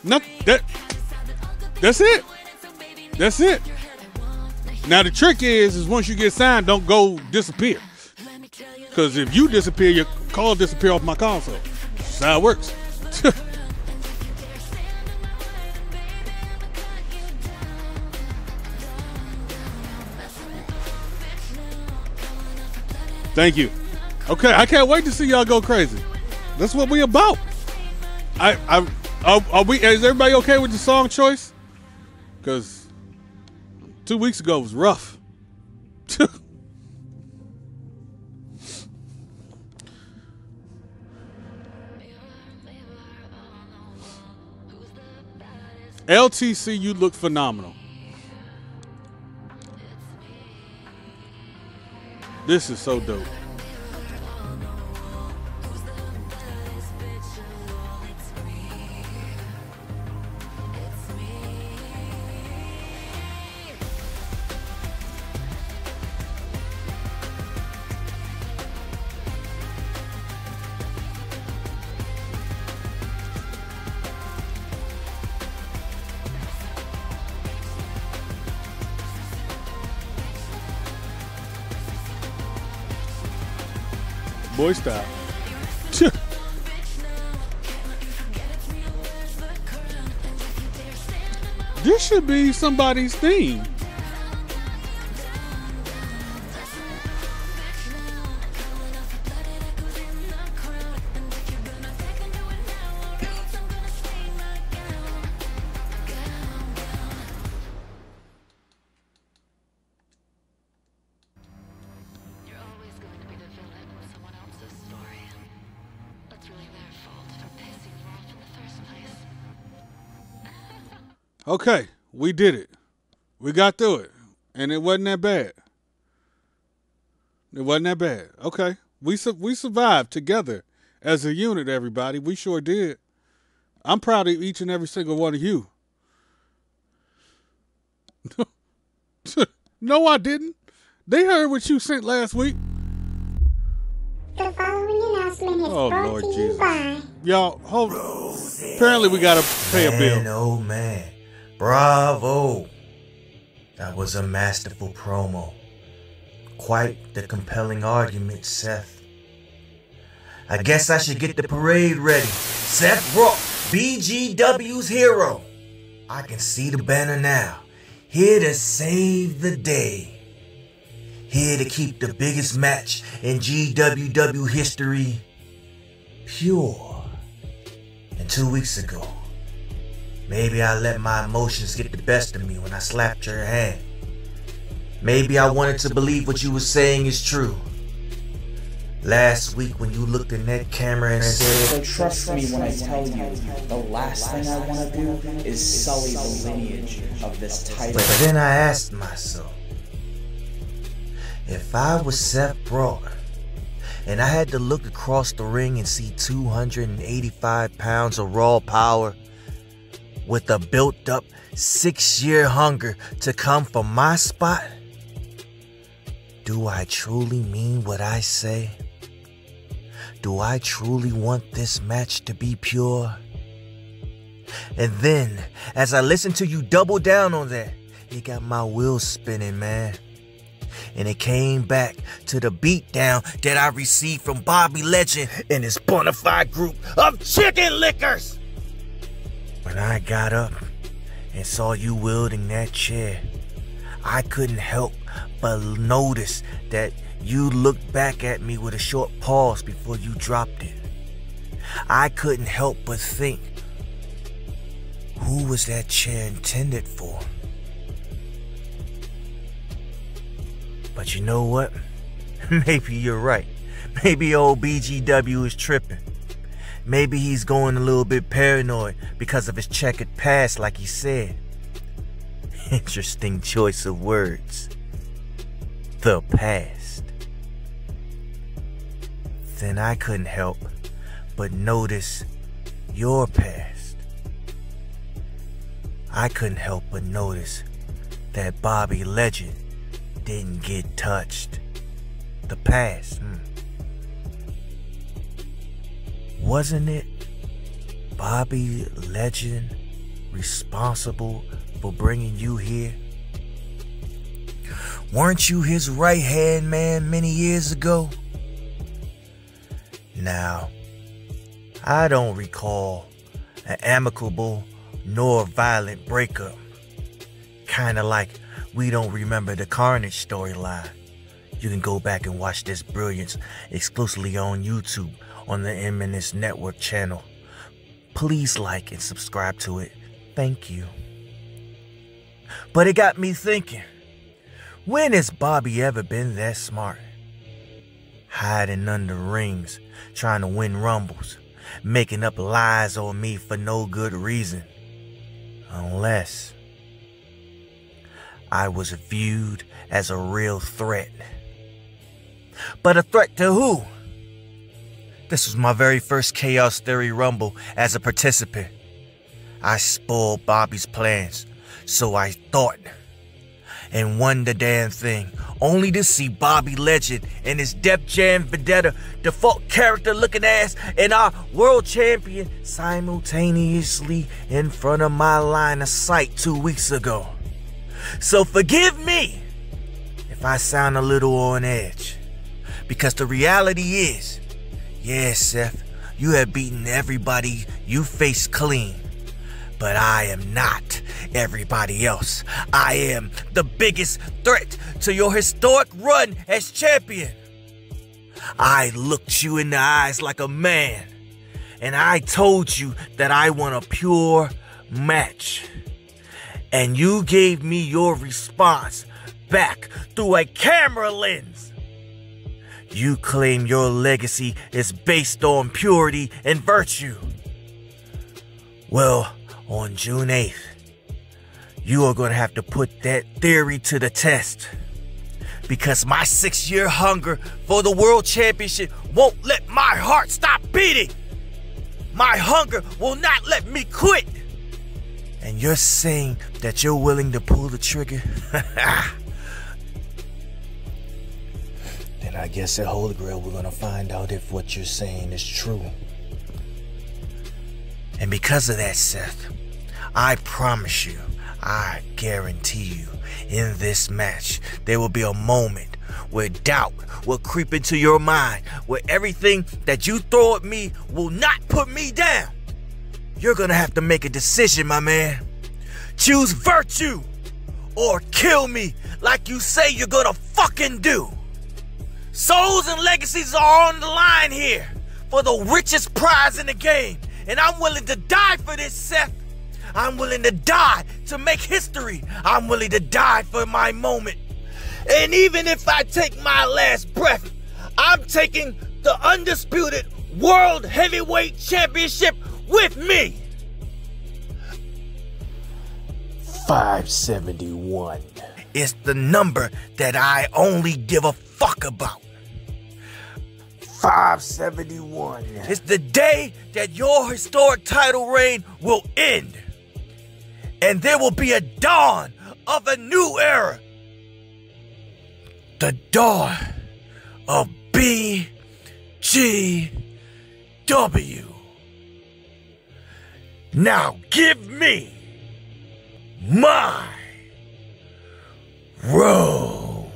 Not that. That's it. That's it. Now the trick is, is once you get signed, don't go disappear. Because if you disappear, your call disappear off my console. That's how it works. Thank you. Okay, I can't wait to see y'all go crazy. That's what we about. I, I, are, are we? Is everybody okay with the song choice? Because two weeks ago was rough. LTC, you look phenomenal. This is so dope. Boy style. this should be somebody's theme. Okay, we did it. We got through it. And it wasn't that bad. It wasn't that bad. Okay. We su- we survived together as a unit, everybody. We sure did. I'm proud of each and every single one of you. no, I didn't. They heard what you sent last week. The following announcement is Oh, brought Lord to you by y'all. hold Apparently, we got to pay a bill. Man, oh man. Bravo. That was a masterful promo. Quite the compelling argument, Seth. I guess I should get the parade ready. Seth Rock, BGW's hero. I can see the banner now. Here to save the day. Here to keep the biggest match in GWW history pure. And two weeks ago, maybe I let my emotions get the best of me when I slapped your hand. Maybe I wanted to believe what you were saying is true. Last week when you looked in that camera and said, So trust me when I tell you, the last thing I want to do is sully the lineage of this title. But then I asked myself, if I was Seth Broad and I had to look across the ring and see 285 pounds of raw power with a built up six year hunger to come for my spot, do I truly mean what I say? Do I truly want this match to be pure? And then, as I listened to you double down on that, it got my wheels spinning, man. And it came back to the beatdown that I received from Bobby Legend and his bona fide group of chicken lickers. When I got up and saw you wielding that chair, I couldn't help but notice that you looked back at me with a short pause before you dropped it. I couldn't help but think, who was that chair intended for? But you know what? Maybe you're right. Maybe old BGW is tripping. Maybe he's going a little bit paranoid because of his checkered past, like he said. Interesting choice of words. The past. Then I couldn't help but notice your past. I couldn't help but notice that Bobby Legend didn't get touched. The past, hmm. Wasn't it Bobby Legend responsible for bringing you here? Weren't you his right hand man many years ago? Now, I don't recall an amicable nor violent breakup. Kinda like we don't remember the Carnage storyline. You can go back and watch this brilliance exclusively on YouTube on the Eminence Network channel. Please like and subscribe to it. Thank you. But it got me thinking when has Bobby ever been that smart? Hiding under rings, trying to win rumbles, making up lies on me for no good reason. Unless I was viewed as a real threat. But a threat to who? This was my very first Chaos Theory Rumble as a participant. I spoiled Bobby's plans, so I thought. And won the damn thing, only to see Bobby Legend and his Def Jam Vendetta default character looking ass and our world champion simultaneously in front of my line of sight two weeks ago. So forgive me if I sound a little on edge. Because the reality is, yeah, Seth, you have beaten everybody you face clean. But I am not everybody else. I am the biggest threat to your historic run as champion. I looked you in the eyes like a man, and I told you that I want a pure match. And you gave me your response back through a camera lens. You claim your legacy is based on purity and virtue. Well, on June 8th, you are going to have to put that theory to the test. Because my six year hunger for the world championship won't let my heart stop beating. My hunger will not let me quit. And you're saying that you're willing to pull the trigger? I guess at Holy Grail we're gonna find out if what you're saying is true. And because of that, Seth, I promise you, I guarantee you, in this match, there will be a moment where doubt will creep into your mind, where everything that you throw at me will not put me down. You're gonna have to make a decision, my man. Choose virtue or kill me like you say you're gonna fucking do. Souls and legacies are on the line here for the richest prize in the game. And I'm willing to die for this, Seth. I'm willing to die to make history. I'm willing to die for my moment. And even if I take my last breath, I'm taking the undisputed World Heavyweight Championship with me. 571. It's the number that I only give a fuck about. 571. It's the day that your historic title reign will end. And there will be a dawn of a new era. The dawn of BGW. Now give me my roses.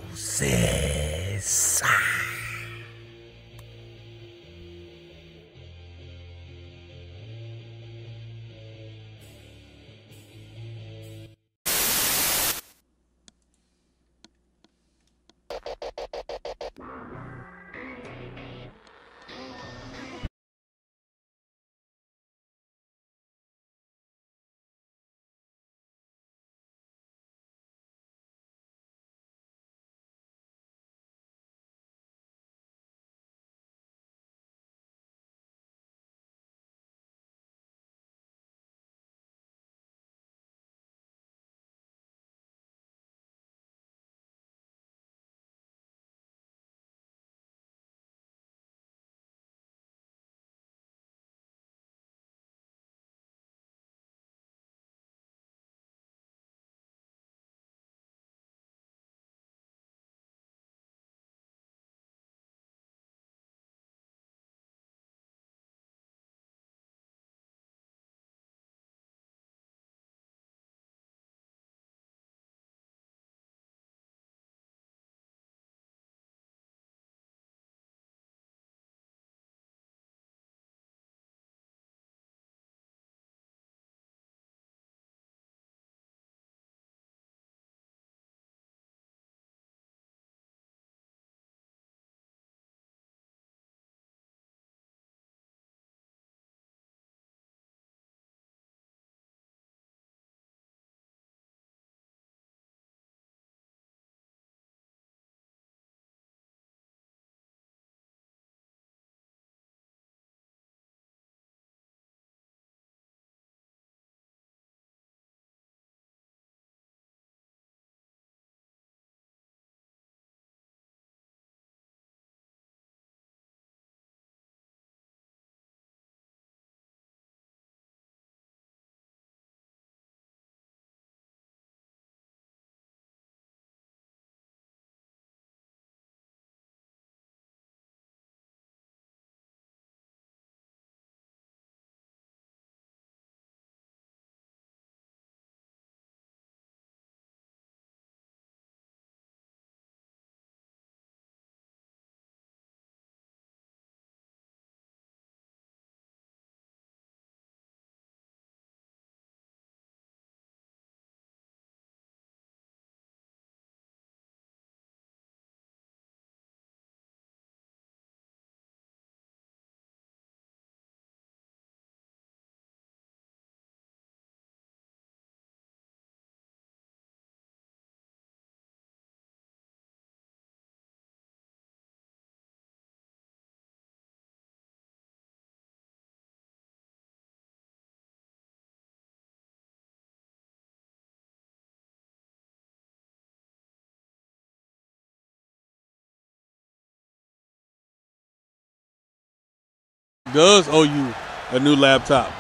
Does owe you a new laptop.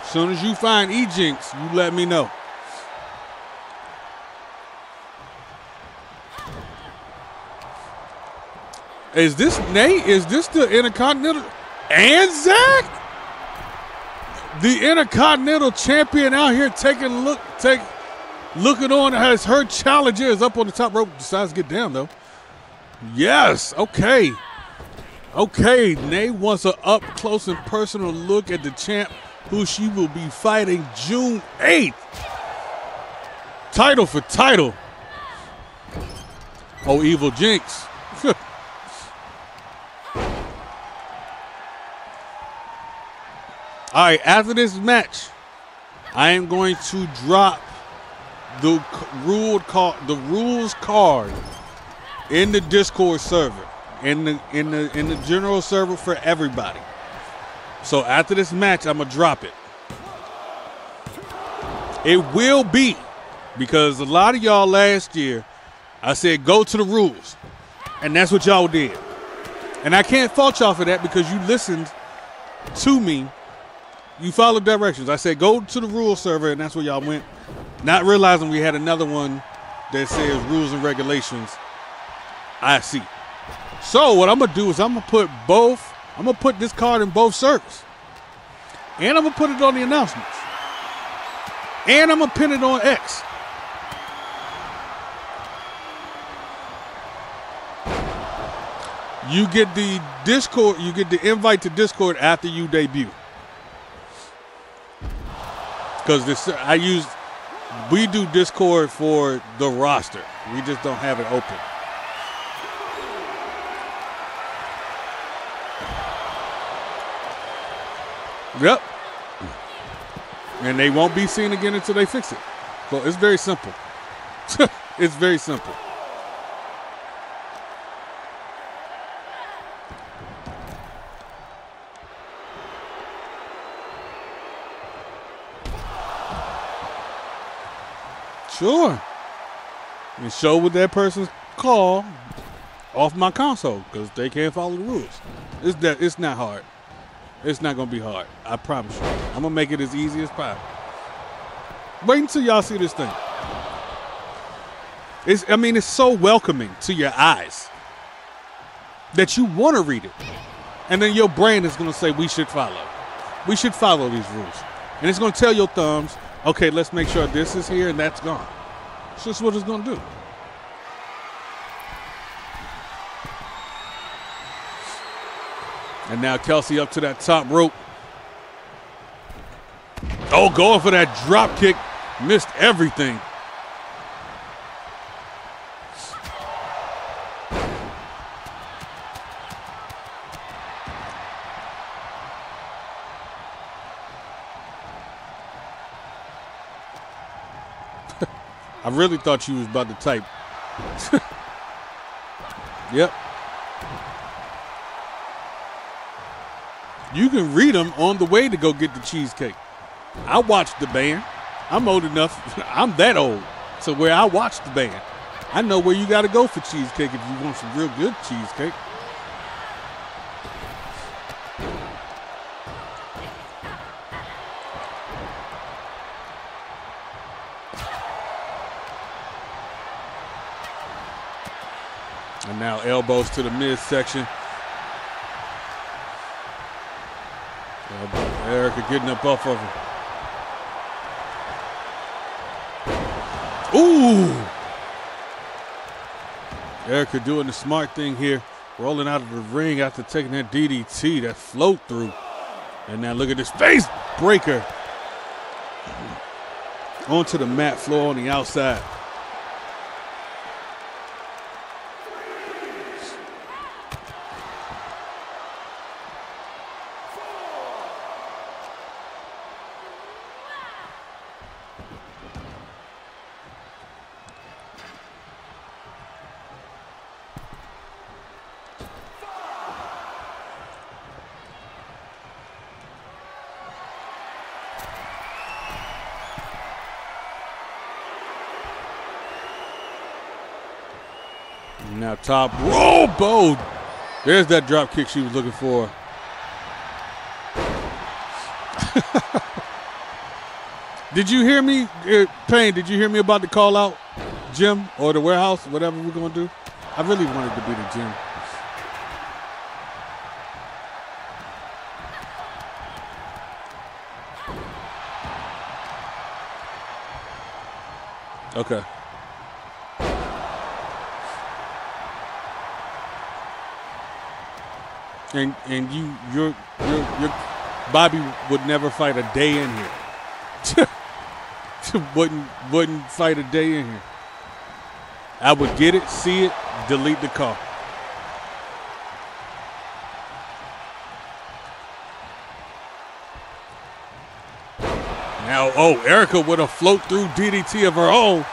As soon as you find Ejinx, you let me know. Is this Nate? Is this the Intercontinental and Zach? The Intercontinental champion out here taking look, take looking on as her challenger is up on the top rope. Decides to get down though. Yes. Okay. Okay, Nay wants an up close and personal look at the champ who she will be fighting June 8th. Title for title. Oh, Evil Jinx. All right, after this match, I am going to drop the ruled card, the rules card in the Discord server. In the in the in the general server for everybody. So after this match, I'm gonna drop it. It will be because a lot of y'all last year, I said go to the rules, and that's what y'all did. And I can't fault y'all for that because you listened to me. You followed directions. I said go to the rules server, and that's where y'all went, not realizing we had another one that says rules and regulations. I see. So what I'm gonna do is I'm gonna put both. I'm gonna put this card in both circles. and I'm gonna put it on the announcements, and I'm gonna pin it on X. You get the Discord. You get the invite to Discord after you debut. Because this, I use, we do Discord for the roster. We just don't have it open. Yep. And they won't be seen again until they fix it. So it's very simple. it's very simple. Sure. And show what that person's call off my console because they can't follow the rules. It's that it's not hard. It's not gonna be hard. I promise you. I'm gonna make it as easy as possible. Wait until y'all see this thing. It's I mean it's so welcoming to your eyes that you want to read it. And then your brain is gonna say we should follow. We should follow these rules. And it's gonna tell your thumbs, okay, let's make sure this is here and that's gone. It's just what it's gonna do. And now Kelsey up to that top rope. Oh, going for that drop kick. Missed everything. I really thought you was about to type. yep. You can read them on the way to go get the cheesecake. I watched the band. I'm old enough. I'm that old. So where I watched the band, I know where you got to go for cheesecake if you want some real good cheesecake. And now elbows to the midsection. Getting up off of him. Ooh! Erica doing the smart thing here, rolling out of the ring after taking that DDT, that float through. And now look at this face breaker. Onto the mat floor on the outside. Top rope. Oh, there's that drop kick she was looking for. did you hear me, uh, Payne? Did you hear me about the call out, gym or the warehouse, whatever we're gonna do? I really wanted to be the gym. Okay. And and you your your Bobby would never fight a day in here. wouldn't wouldn't fight a day in here. I would get it, see it, delete the call. Now, oh, Erica with a float through DDT of her own.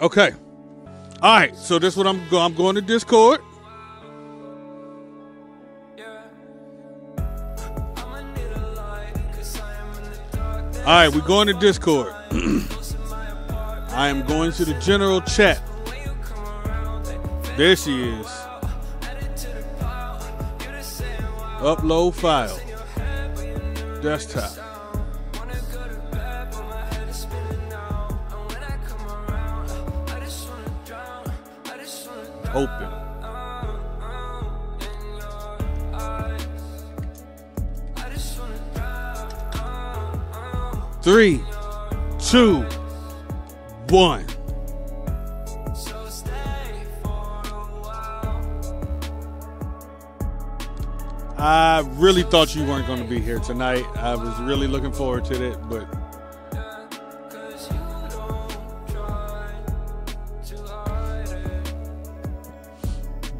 Okay. All right. So this is what I'm going. I'm going to Discord. All right, we're going to Discord. I am going to the general chat. There she is. Upload file. Desktop. Open. Three, two, one. I really thought you weren't going to be here tonight. I was really looking forward to it, but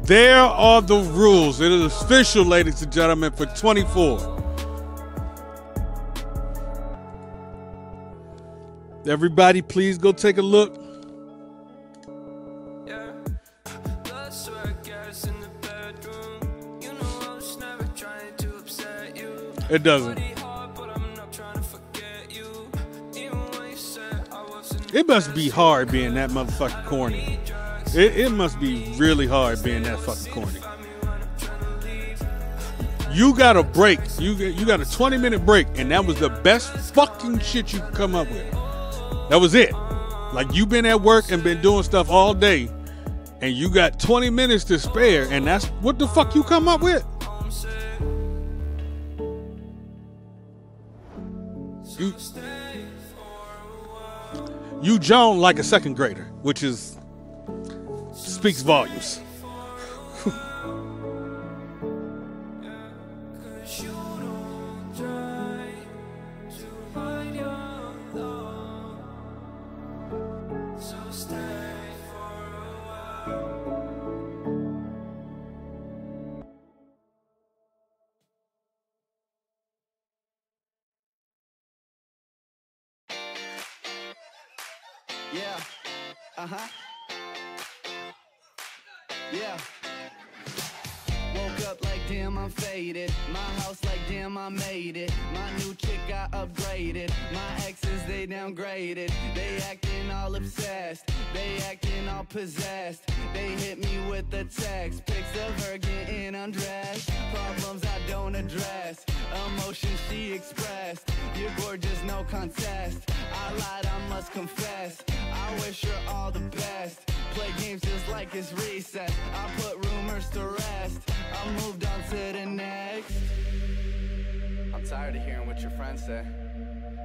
there are the rules. It is official, ladies and gentlemen, for 24. Everybody, please go take a look. It doesn't. It must be hard being that motherfucking corny. It, it must be really hard being that fucking corny. You got a break. You you got a 20 minute break, and that was the best fucking shit you could come up with. That was it. Like you've been at work and been doing stuff all day, and you got 20 minutes to spare, and that's what the fuck you come up with. You, you Joan like a second grader, which is speaks volumes. Yeah. Uh huh. Possessed. They hit me with the text. Pics of her getting undressed. Problems I don't address. Emotions she expressed. You're gorgeous, no contest. I lied, I must confess. I wish her all the best. Play games just like it's recess. I put rumors to rest. I moved on to the next. I'm tired of hearing what your friends say.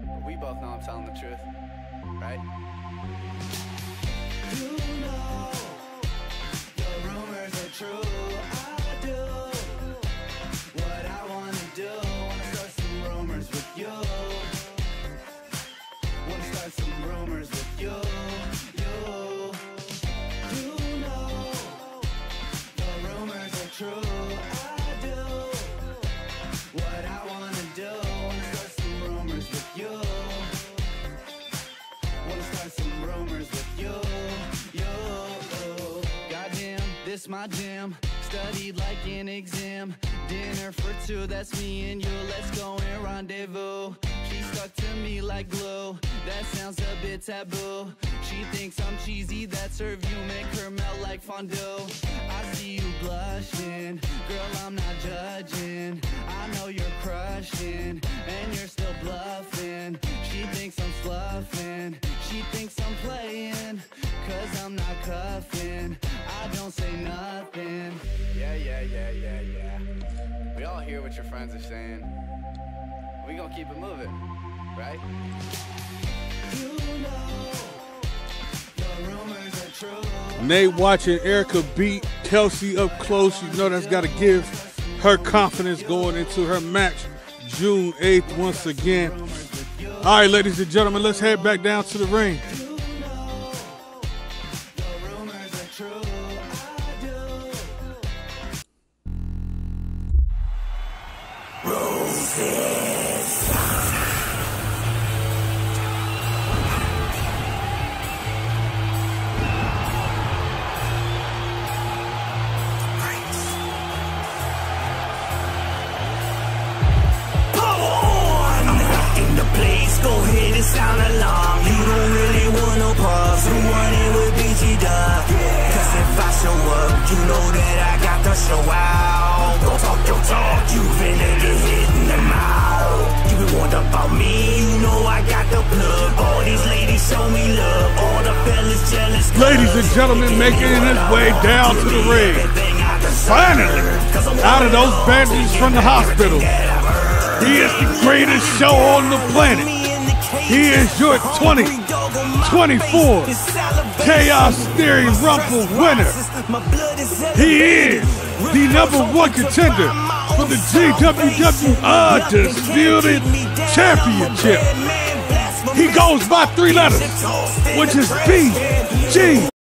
But we both know I'm telling the truth. Right? You know the rumors are true. This my jam. Studied like an exam. Dinner for two, that's me and you. Let's go and rendezvous. She stuck to me like glue. That sounds a bit taboo. She thinks I'm cheesy, that's her view. Make her melt like fondue. I see you blushing. Girl, I'm not judging. I know you're crushing. And you're still bluffing. She thinks I'm sluffing. She thinks I'm playing. Cause I'm not cuffing. I don't say nothing. Yeah, yeah, yeah, yeah, yeah. We all hear what your friends are saying. We gonna keep it moving, right? You know the rumors are true. Nate watching Erica beat Kelsey up close. You know that's got to give her confidence going into her match June 8th once again. All right, ladies and gentlemen, let's head back down to the ring. Sound alarm. You don't really want no pause. Who want it with BG Dub? Cause if I show up, you know that I got show out. Talk your talk, you finna get hit in the mouth. You been warned about me, you know I got the plug. All these ladies show me love. All the fellas jealous. Ladies and gentlemen, making his way down to the ring. Finally, out of those bandages from the hospital. He is the greatest show on the planet. He is your 2024 Chaos Theory Rumble winner. He is the number one contender for the GWW Undisputed Championship. He goes by three letters, which is BG.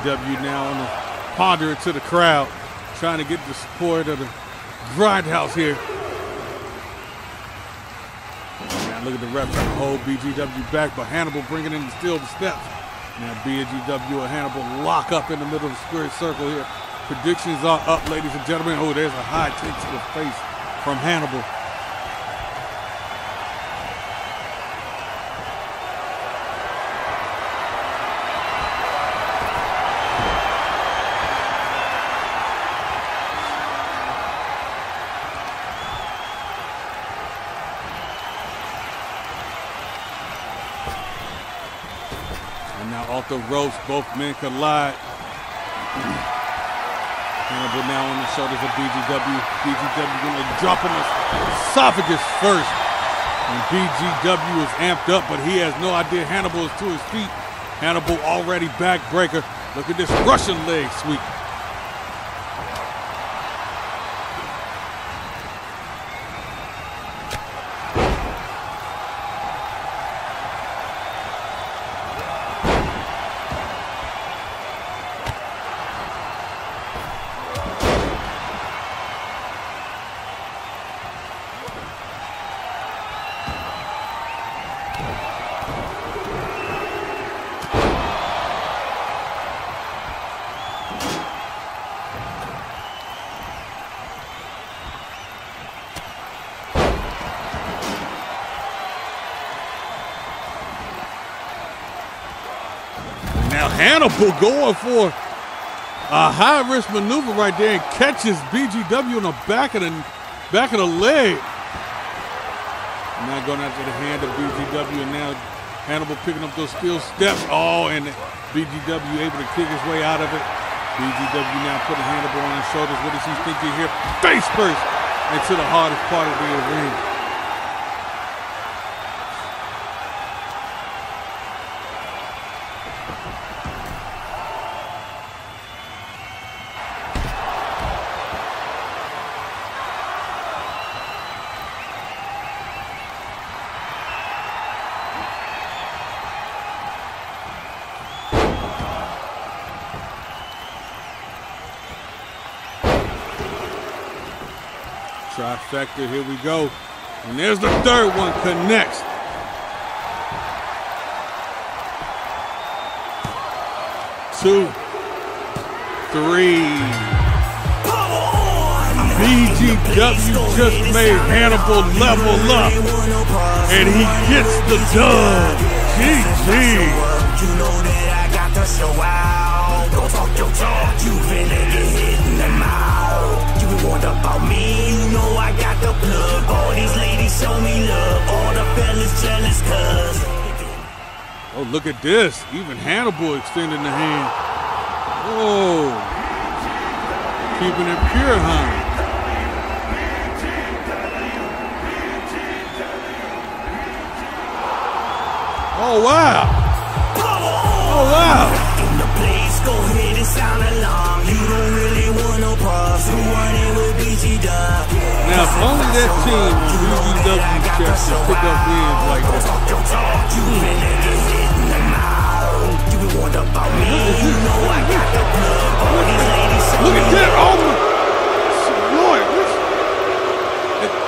BGW now on the ponder to the crowd, trying to get the support of the grindhouse here. Now look at the reps trying to hold BGW back, but Hannibal bringing in the steal the steps. Now BGW and Hannibal lock up in the middle of the square circle here. Predictions are up, ladies and gentlemen. Oh, there's a high kick to the face from Hannibal. And now off the ropes, both men collide. Hannibal now on the shoulders of BGW. BGW gonna drop him esophagus first. And BGW is amped up, but he has no idea Hannibal is to his feet. Hannibal already backbreaker. Look at this Russian leg sweep. Hannibal going for a high risk maneuver right there and catches BGW in the back of the back of the leg. Now going after the hand of BGW and now Hannibal picking up those steel steps. Oh, and BGW able to kick his way out of it. BGW now putting Hannibal on his shoulders. What does he think here? Face first into the hardest part of the ring. Trifecta, here we go. And there's the third one, connects. Two, three. BGW just made Hannibal level up. And he gets the dub. GG. You know that I got to show out. Go talk your talk, you hit in the mouth. You been warned about me, you know I got the plug. All these ladies show me love, all the fellas jealous cuz. Oh, look at this. Even Hannibal extending the hand. Oh. Keeping it pure, huh? Oh, wow. Oh, wow. In the place, go ahead and sound alarm. Now, if only that team on BGW chest to pick up wins like that. Look at that. Oh, my. Lord.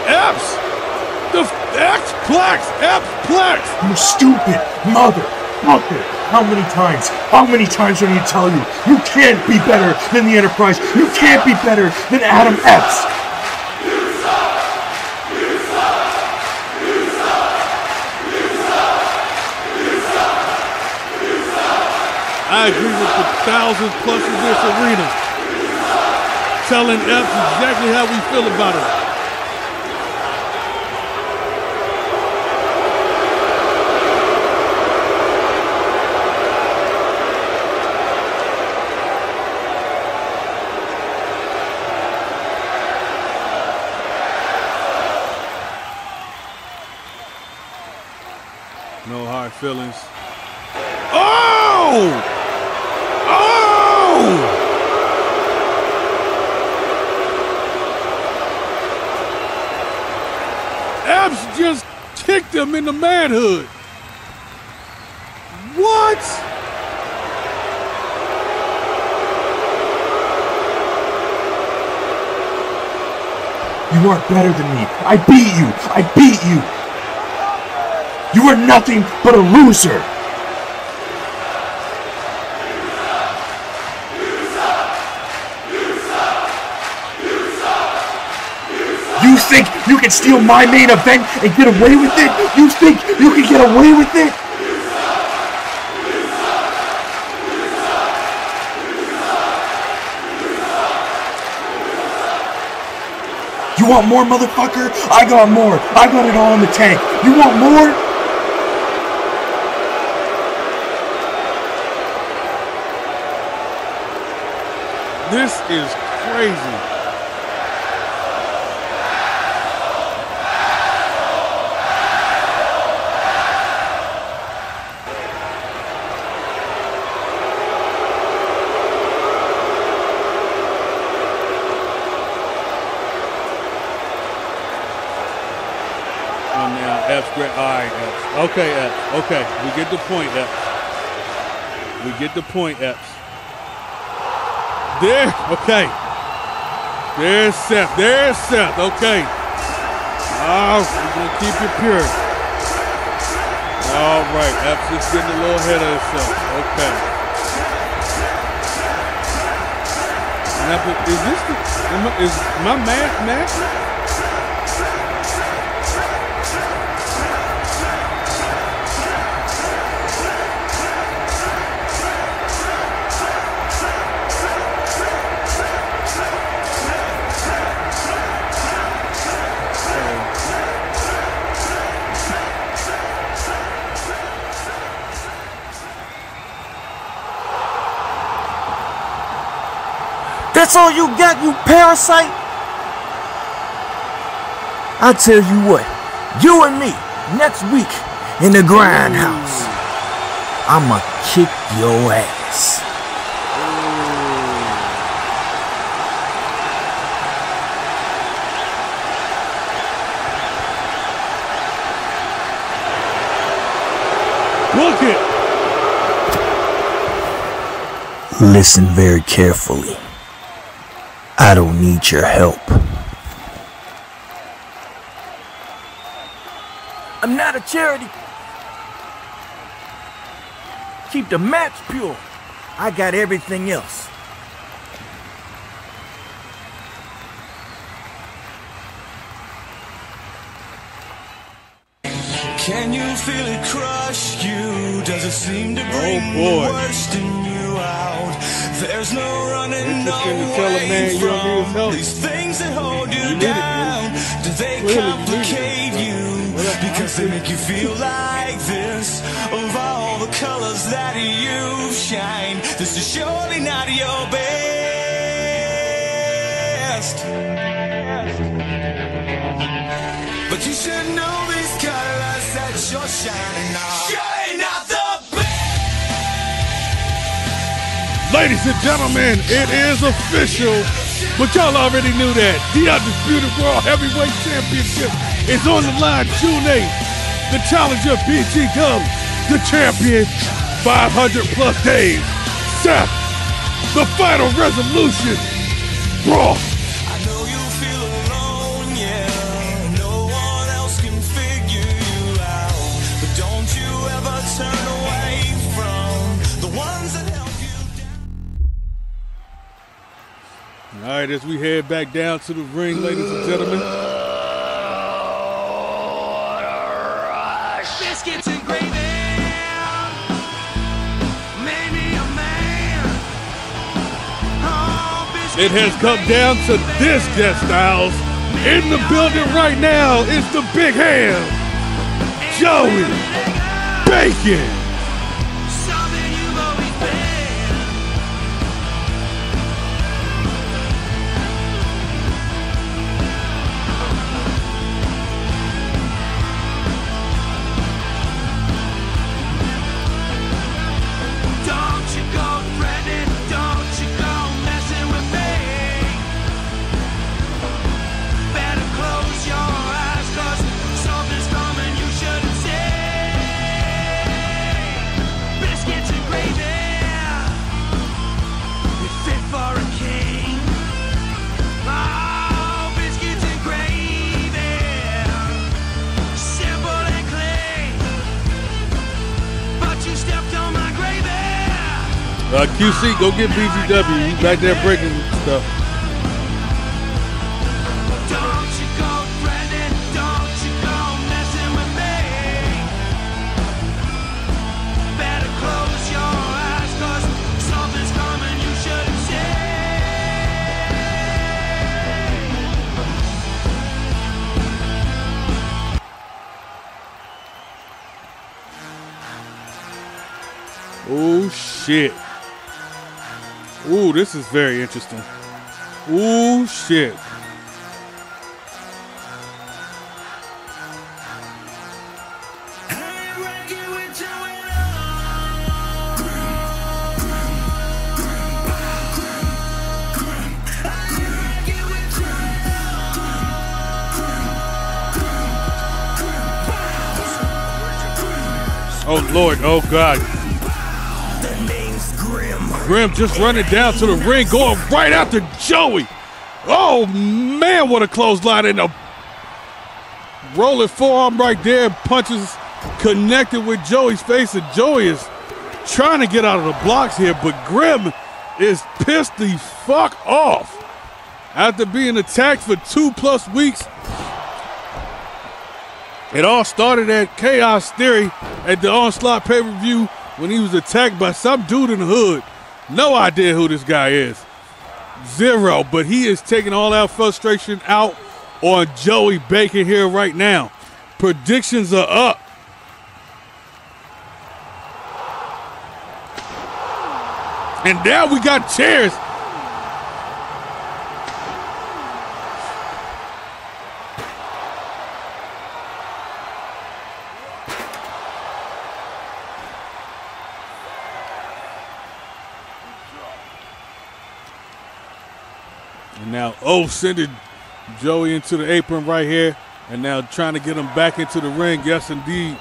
F's. The X-Plex. X-Plex. You stupid motherfucker! How many times? How many times do I need to tell you? You can't be better than the Enterprise. You can't be better than Adam Epps. I agree with the thousands plus in this arena. Telling Epps exactly how we feel about it. No hard feelings. Oh! Oh! Epps just kicked him in the manhood. What? You are better than me. I beat you. I beat you. You are nothing but a loser. You think you can steal my main event and get away with it? You think you can get away with it? You want more, motherfucker? I got more. I got it all in the tank. You want more? This is crazy. Epps, great. All right, Epps. Okay, Epps. Okay, we get the point, Epps. We get the point, Epps. There, okay. There's Seth. There's Seth. Okay. Oh, we're gonna keep it pure. All right, Epps is getting a little ahead of himself. Okay. Is this the, is my math matching? That's all you got, you parasite? I tell you what, you and me, next week, in the grindhouse, I'ma kick your ass. Book it. Listen very carefully. I don't need your help. I'm not a charity. Keep the match pure. I got everything else. Can you feel it crush you? Does it seem to oh, bring boy. the worst in you out? There's no running Interesting to tell a man away you don't need from these things that hold you, You need it, down. Do they Clearly you need it. complicate you? Because they make you feel like this. Of all the colors that you shine, this is surely not your best. But you should know these colors that you're shining on. Ladies and gentlemen, it is official. But y'all already knew that. The Undisputed World Heavyweight Championship is on the line June 8th. The challenger BG Dub, the champion, 500 plus days. Seth, the final resolution. Raw. All right, as we head back down to the ring, ladies and gentlemen. Biscuits and gravy. Made me a man. Oh, It has come down to this, Death Styles. In the building right now is the big hand, Joey Bacon. QC, go get BGW. He's back there breaking stuff. Don't you go threatening, don't you go messing with me. Better close your eyes, cause something's coming you shouldn't Oh shit. Ooh, this is very interesting. Ooh shit. Oh Lord, oh God. Grim just running down to the ring, going right after Joey. Oh man, what a clothesline and a rolling forearm right there. Punches connected with Joey's face, and Joey is trying to get out of the blocks here, but Grim is pissed the fuck off. After being attacked for two plus weeks, it all started at Chaos Theory at the Onslaught pay per view when he was attacked by some dude in the hood. No idea who this guy is. Zero, but he is taking all that frustration out on Joey Bacon here right now. Predictions are up. And now we got chairs. And now O sending Joey into the apron right here. And now trying to get him back into the ring. Yes, indeed.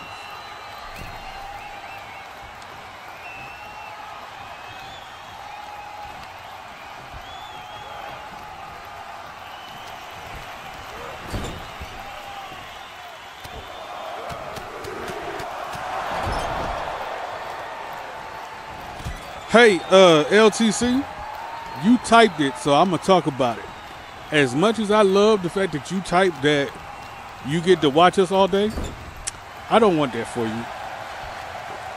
Hey, uh, LTC, you typed it, so I'm gonna talk about it. As much as I love the fact that you type that you get to watch us all day, I don't want that for you.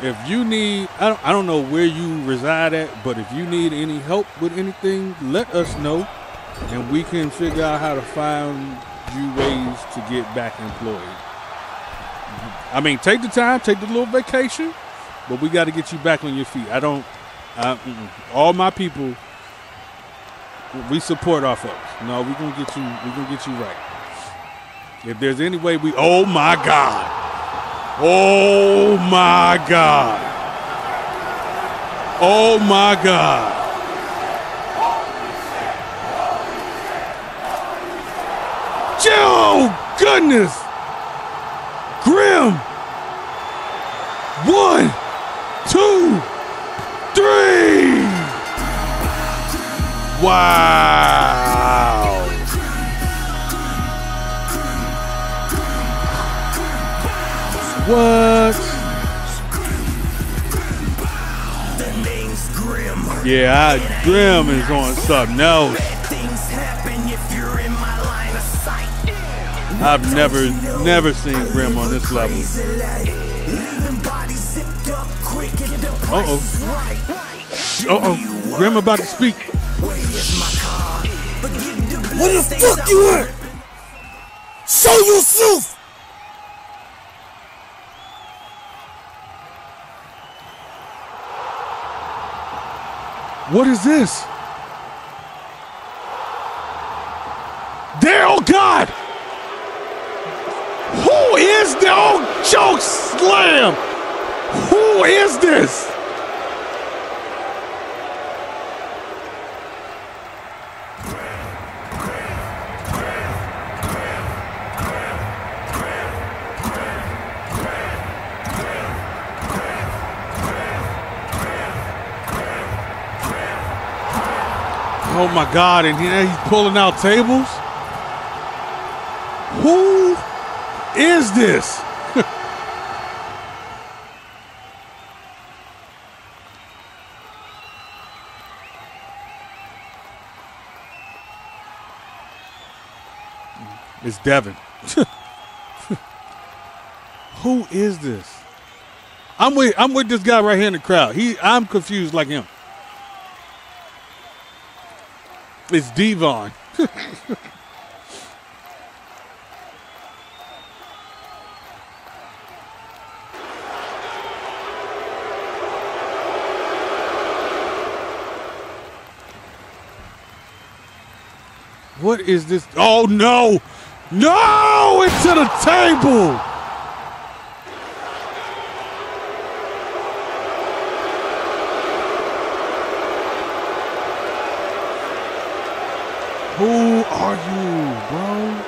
If you need, I don't, I don't know where you reside at, but if you need any help with anything, let us know, and we can figure out how to find you ways to get back employed. I mean, take the time, take the little vacation, but we got to get you back on your feet. I don't. I, all my people, we support our folks. No, we're gonna get you. We're gonna get you right. If there's any way we, oh my God, oh my God, oh my God. Oh goodness, I, Grim is on something else. I've never, never seen Grim on this level. Uh oh. Uh oh. Grim about to speak. What the fuck you at? Show yourself! What is this? There, oh God! Who is the oh choke slam? Who is this? Oh my God! And here he's pulling out tables. Who is this? it's Devin. Who is this? I'm with I'm with this guy right here in the crowd. He I'm confused like him. It's Devon. What is this? Oh no! No! Into the table! Who are you, bro?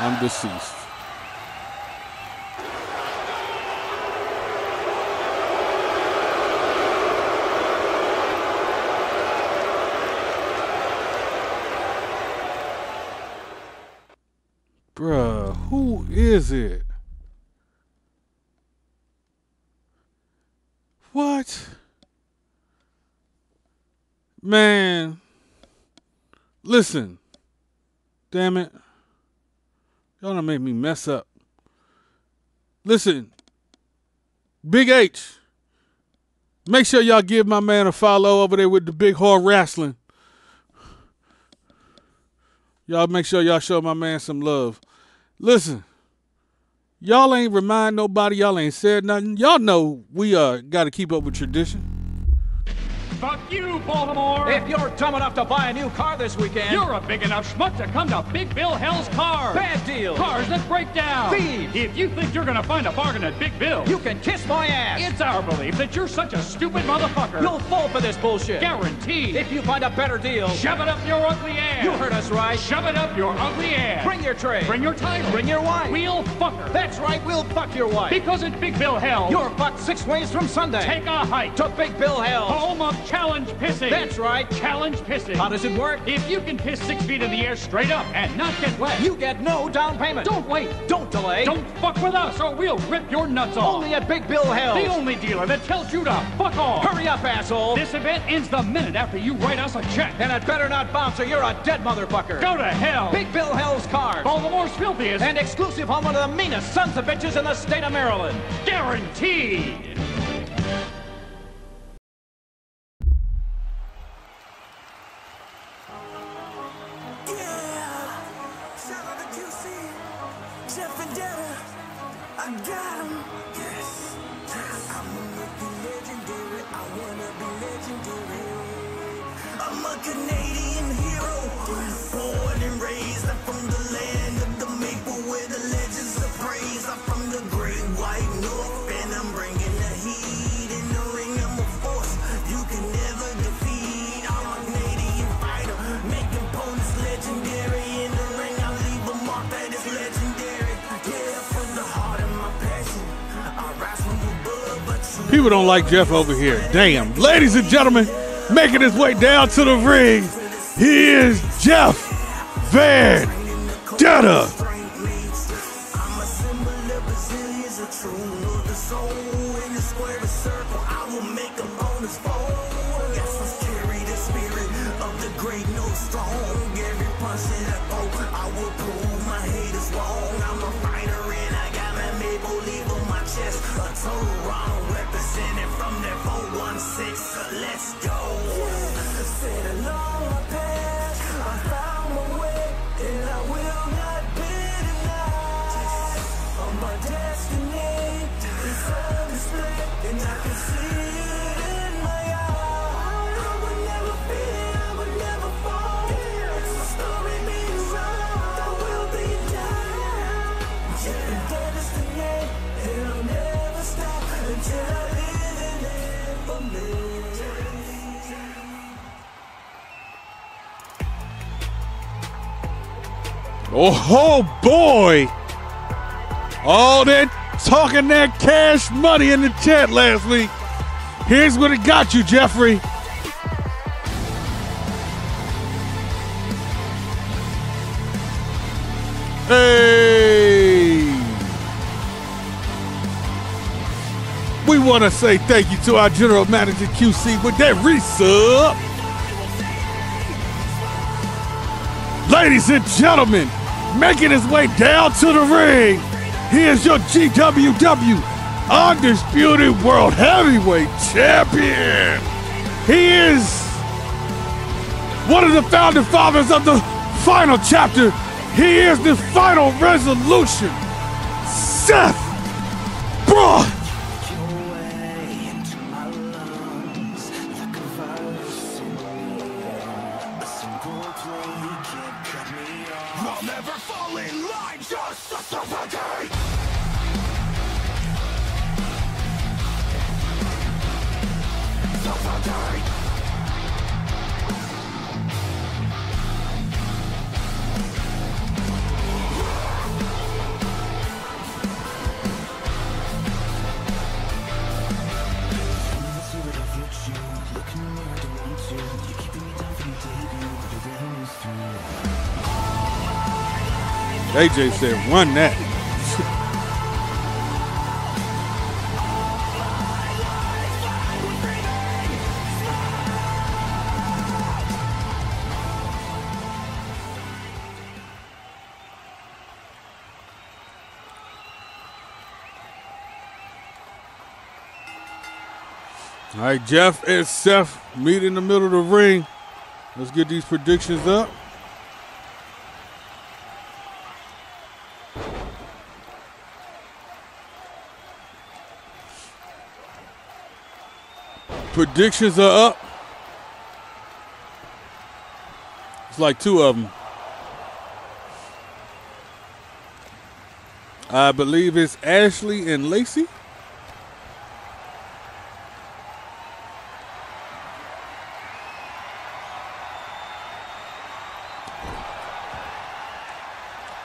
I'm deceased. Bruh, who is it? What? Man. Listen. Damn it. Y'all done made me mess up. Listen. Big H. Make sure y'all give my man a follow over there with the big whore wrestling. Y'all make sure y'all show my man some love. Listen, y'all ain't remind nobody, y'all ain't said nothing. Y'all know we uh gotta keep up with tradition. Fuck you, Baltimore! If you're dumb enough to buy a new car this weekend, you're a big enough schmuck to come to Big Bill Hell's Cars. Bad deal. Cars that break down. Thieves. If you think you're gonna find a bargain at Big Bill, you can kiss my ass. It's our belief that you're such a stupid motherfucker. You'll fall for this bullshit. Guaranteed. If you find a better deal, shove it up your ugly ass. You heard us right. Shove it up your ugly ass. Bring your tray. Bring your title. Bring your wife. We'll fuck her. That's right. We'll fuck your wife. Because at Big Bill Hell, you're fucked six ways from Sunday. Take a hike to Big Bill Hell, home of challenge pissing. That's right. Challenge pissing. How does it work? If you can piss six feet in the air straight up and not get wet, you get no down payment. Don't wait. Don't delay. Don't fuck with us or we'll rip your nuts off. Only at Big Bill Hell. The only dealer that tells you to fuck off. Hurry up, asshole. This event ends the minute after you write us a check. And it better not bounce or you're a dead motherfucker. Go to hell. Big Bill Hell's cars. Baltimore's filthiest. And exclusive home of the meanest sons of bitches in the state of Maryland. Guaranteed. People don't like Jeff over here. Damn. Ladies and gentlemen, making his way down to the ring, he is Jeff Van Detta. Oh, oh boy! All that talking that cash money in the chat last week. Here's what it got you, Jeffrey. Hey! We want to say thank you to our general manager QC with that resub. Ladies and gentlemen, making his way down to the ring, here's your GWW Undisputed World Heavyweight Champion. He is one of the founding fathers of the final chapter. He is the final resolution. Seth Braun. AJ said, run that. All right, Jeff and Seth meet in the middle of the ring. Let's get these predictions up. Predictions are up. It's like two of them. I believe it's Ashley and Lacey.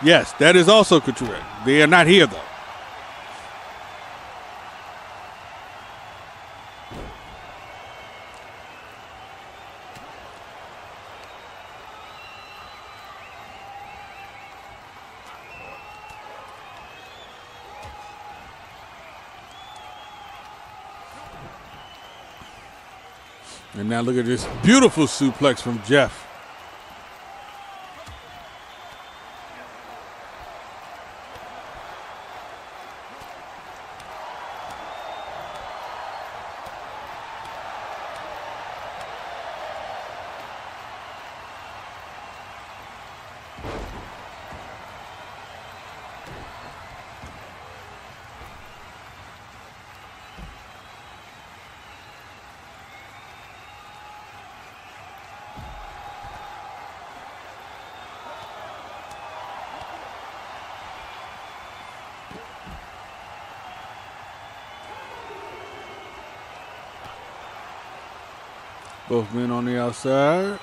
Yes, that is also correct. They are not here though. And now look at this beautiful suplex from Jeff. Both men on the outside.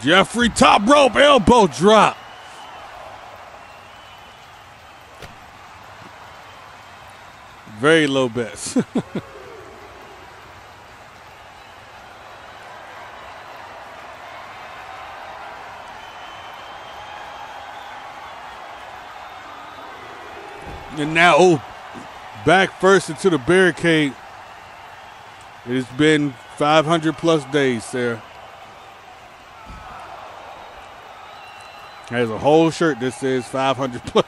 Jeffrey top rope elbow drop. Very low bets. and now, oh, back first into the barricade. It has been 500 plus days, Sarah. Has a whole shirt that says 500 plus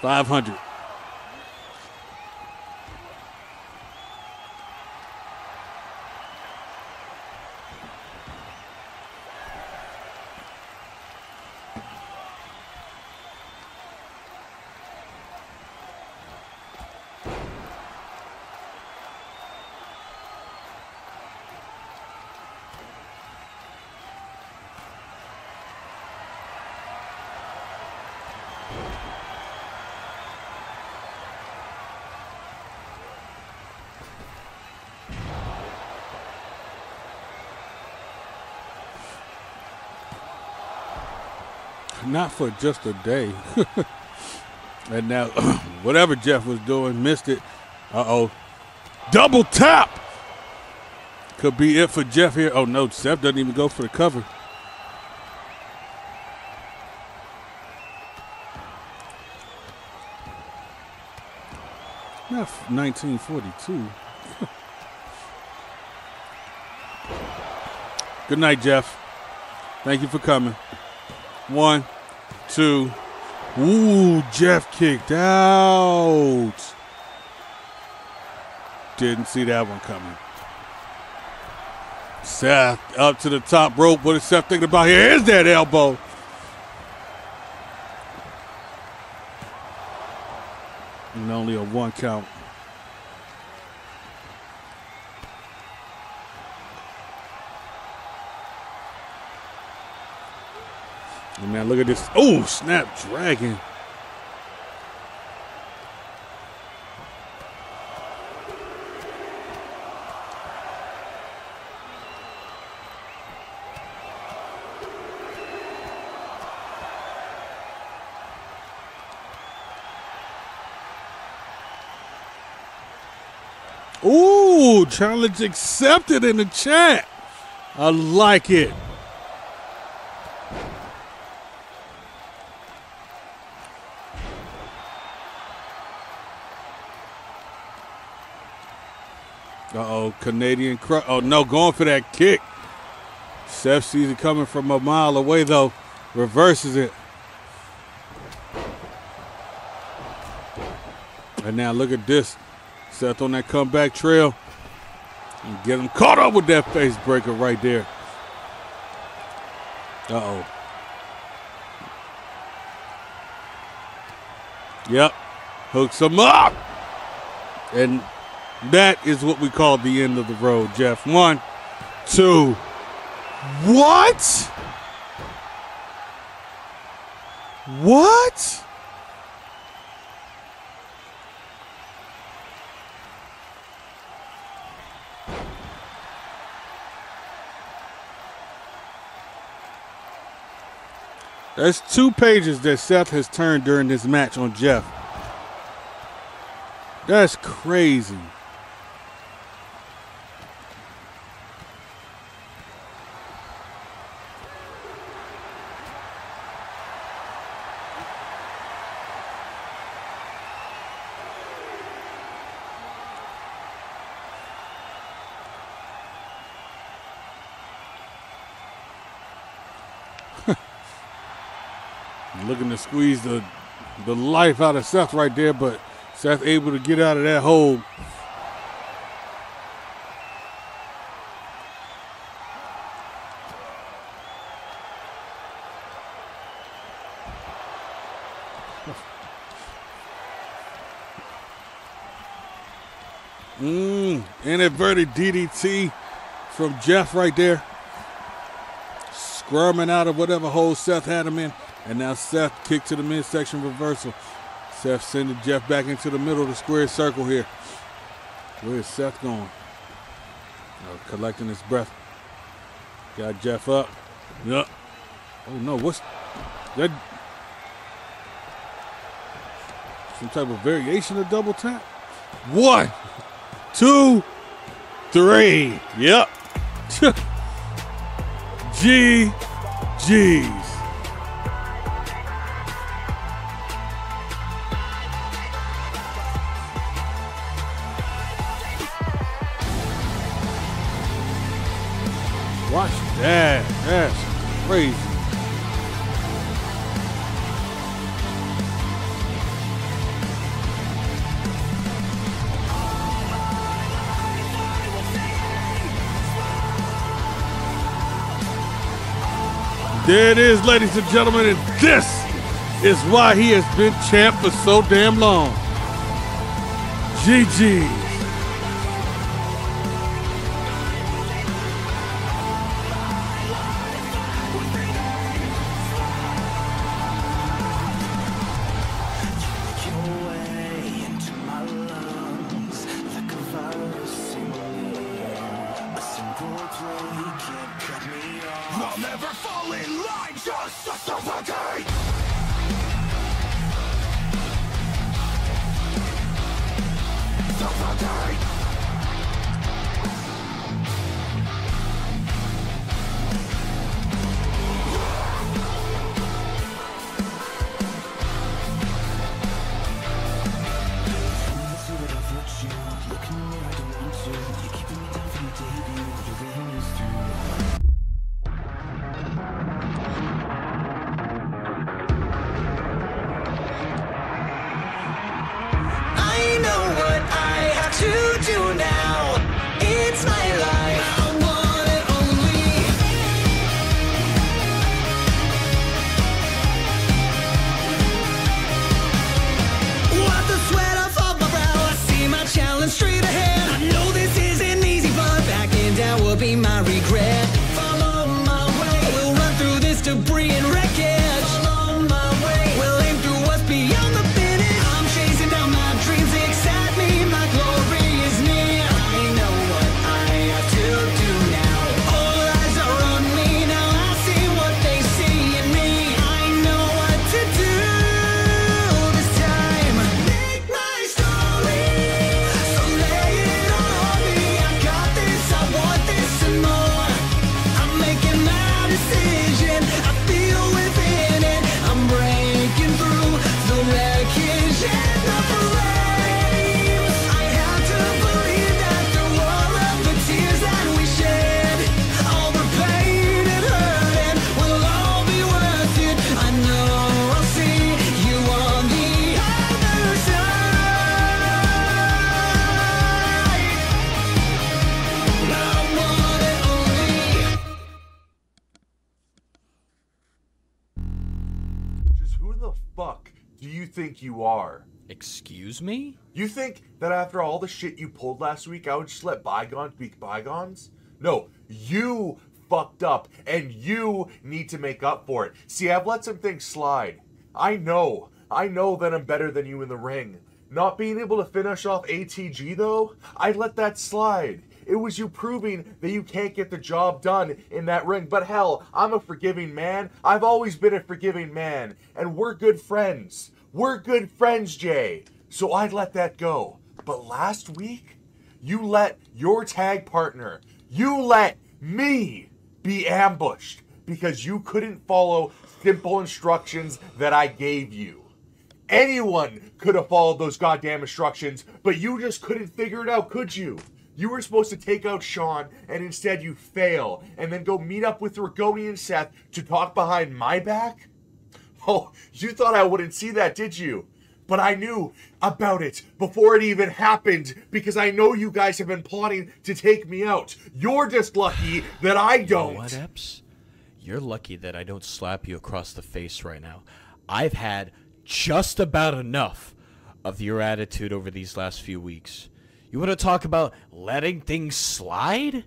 500. Not for just a day. and now, whatever Jeff was doing, missed it. Uh oh. Double tap! Could be it for Jeff here. Oh no, Seth doesn't even go for the cover. Not 1942. Good night, Jeff. Thank you for coming. One, two. Ooh, Jeff kicked out. Didn't see that one coming. Seth up to the top rope. What is Seth thinking about? Here's that elbow. And only a one count. Oh, man, look at this. Oh, snap dragon. Ooh, challenge accepted in the chat. I like it. Canadian crush. Oh no, going for that kick. Seth sees it coming from a mile away though, reverses it. And now look at this. Seth on that comeback trail. And get him caught up with that face breaker right there. Uh oh. Yep. Hooks him up. And that is what we call the end of the road, Jeff. One, two. What? What? That's two pages that Seth has turned during this match on Jeff. That's crazy. Squeeze the the life out of Seth right there, but Seth able to get out of that hole. Mmm, inadvertent DDT from Jeff right there. Squirming out of whatever hole Seth had him in. And now Seth kick to the midsection reversal. Seth sending Jeff back into the middle of the square circle here. Where is Seth going? Oh, collecting his breath. Got Jeff up. Yup. Oh no, what's that? Some type of variation of double tap? One, two, three. Yep. G G's. There it is, ladies and gentlemen, and this is why he has been champ for so damn long. GG. Me? You think that after all the shit you pulled last week, I would just let bygones be bygones? No, you fucked up, and you need to make up for it. See, I've let some things slide. I know, I know that I'm better than you in the ring. Not being able to finish off ATG though, I let that slide. It was you proving that you can't get the job done in that ring. But hell, I'm a forgiving man. I've always been a forgiving man. And we're good friends. We're good friends, Jay. So I'd let that go. But last week, you let your tag partner, you let me be ambushed because you couldn't follow simple instructions that I gave you. Anyone could have followed those goddamn instructions, but you just couldn't figure it out, could you? You were supposed to take out Sean, and instead you fail, and then go meet up with Rigoni and Seth to talk behind my back? Oh, you thought I wouldn't see that, did you? But I knew about it before it even happened because I know you guys have been plotting to take me out. You're just lucky that I don't. What, Epps? You're lucky that I don't slap you across the face right now. I've had just about enough of your attitude over these last few weeks. You want to talk about letting things slide?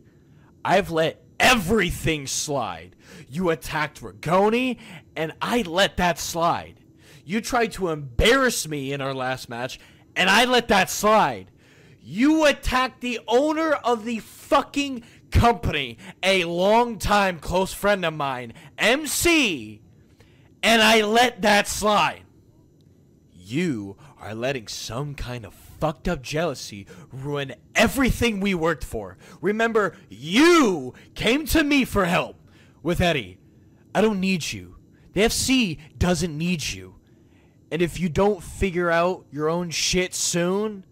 I've let everything slide. You attacked Rigoni, and I let that slide. You tried to embarrass me in our last match, and I let that slide. You attacked the owner of the fucking company, a longtime close friend of mine, MC, and I let that slide. You are letting some kind of fucked up jealousy ruin everything we worked for. Remember, you came to me for help with Eddie. I don't need you. The FC doesn't need you. And if you don't figure out your own shit soon,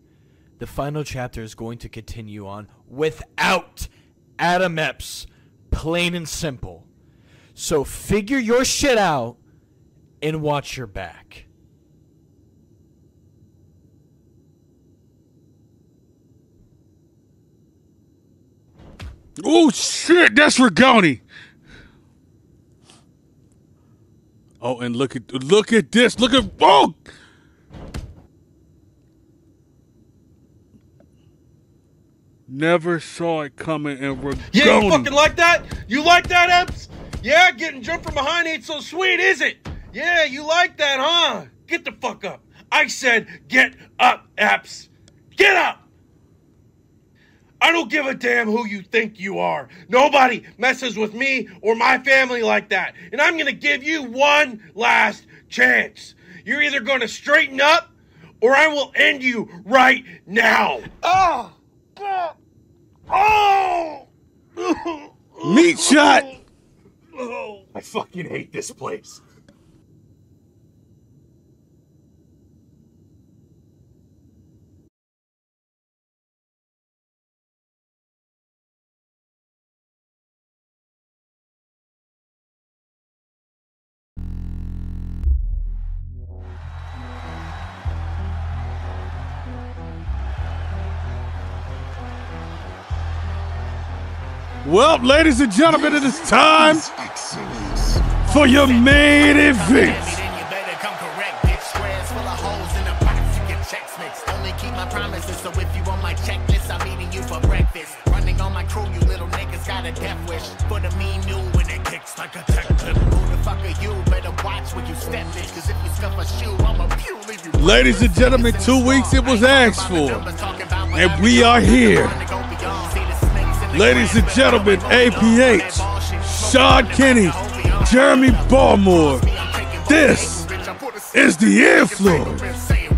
the final chapter is going to continue on without Adam Epps. Plain and simple. So figure your shit out and watch your back. Oh shit, that's Rigoni. Oh, and look at look at this. Look at oh. Never saw it coming, and Rigoni. Yeah, you fucking like that? You like that, Epps? Yeah, getting jumped from behind ain't so sweet, is it? Yeah, you like that, huh? Get the fuck up. I said, get up, Epps. Get up! I don't give a damn who you think you are. Nobody messes with me or my family like that. And I'm gonna give you one last chance. You're either gonna straighten up or I will end you right now. Ah, oh! Oh! Meat shot. Oh. I fucking hate this place. Well, ladies and gentlemen, it is time for your main event. Only keep my promises, so if you on my checklist, I'm eating you for breakfast. Running on my crew, you little niggas got a death wish. For the mean new when it kicks like a tech clip. Who the fuck are you? Better watch when you step in, cause if you scuff a shoe, I'ma pew leave you. Ladies and gentlemen, two weeks it was asked for, and we are here. Ladies and gentlemen, APH, Sean Kenny, Jeremy Baltimore. This is the influence.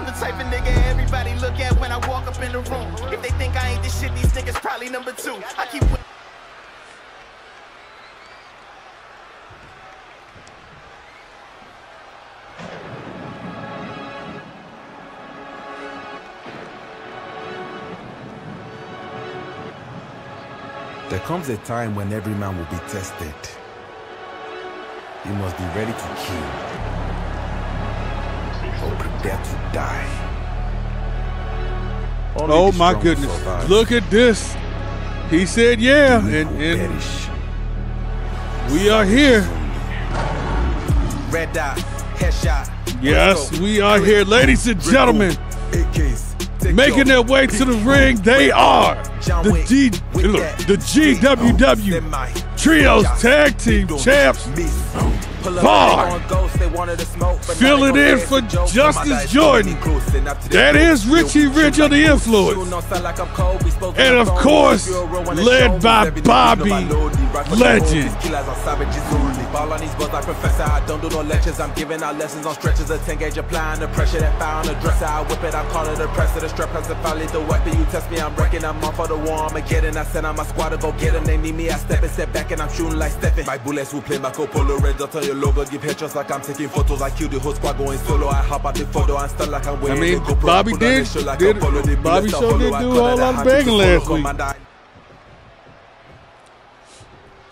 I'm the type of nigga everybody look at when I walk up in the room. If they think I ain't shit, these niggas probably number two. I keep. There comes a time when every man will be tested. You must be ready to kill or prepare to die. Only Oh my goodness. survive. Look at this. He said yeah, and, and we are here. Red dot, headshot. Yes, we are here, ladies and gentlemen. Making their way to the ring, they are the G, look, the GWW Trios Tag Team Champs. Vaughn. Fill it in for Justice Jordan. That is Richie Rich of the Influence. And of course, led by Bobby Legend. Ball on these buzz like professor. I don't do no lectures. I'm giving out lessons on stretches. A 10 gauge applying the pressure that fire on the dresser. I whip it, I call it a presser. The strap has to follow the weapon. You test me, I'm wrecking. I'm off for the war. I'm getting. I send out my squad to go get them. They need me. I step and step back and I'm shooting like Stephen. My bullets will play Marco Polo. Red dot on your logo. Give headshots like I'm taking photos. I kill the whole squad going solo. I hop out the photo. I'm like I'm I mean, GoPro. Bobby I put on did, show like did. The Bobby sure did do a whole lot of begging last week.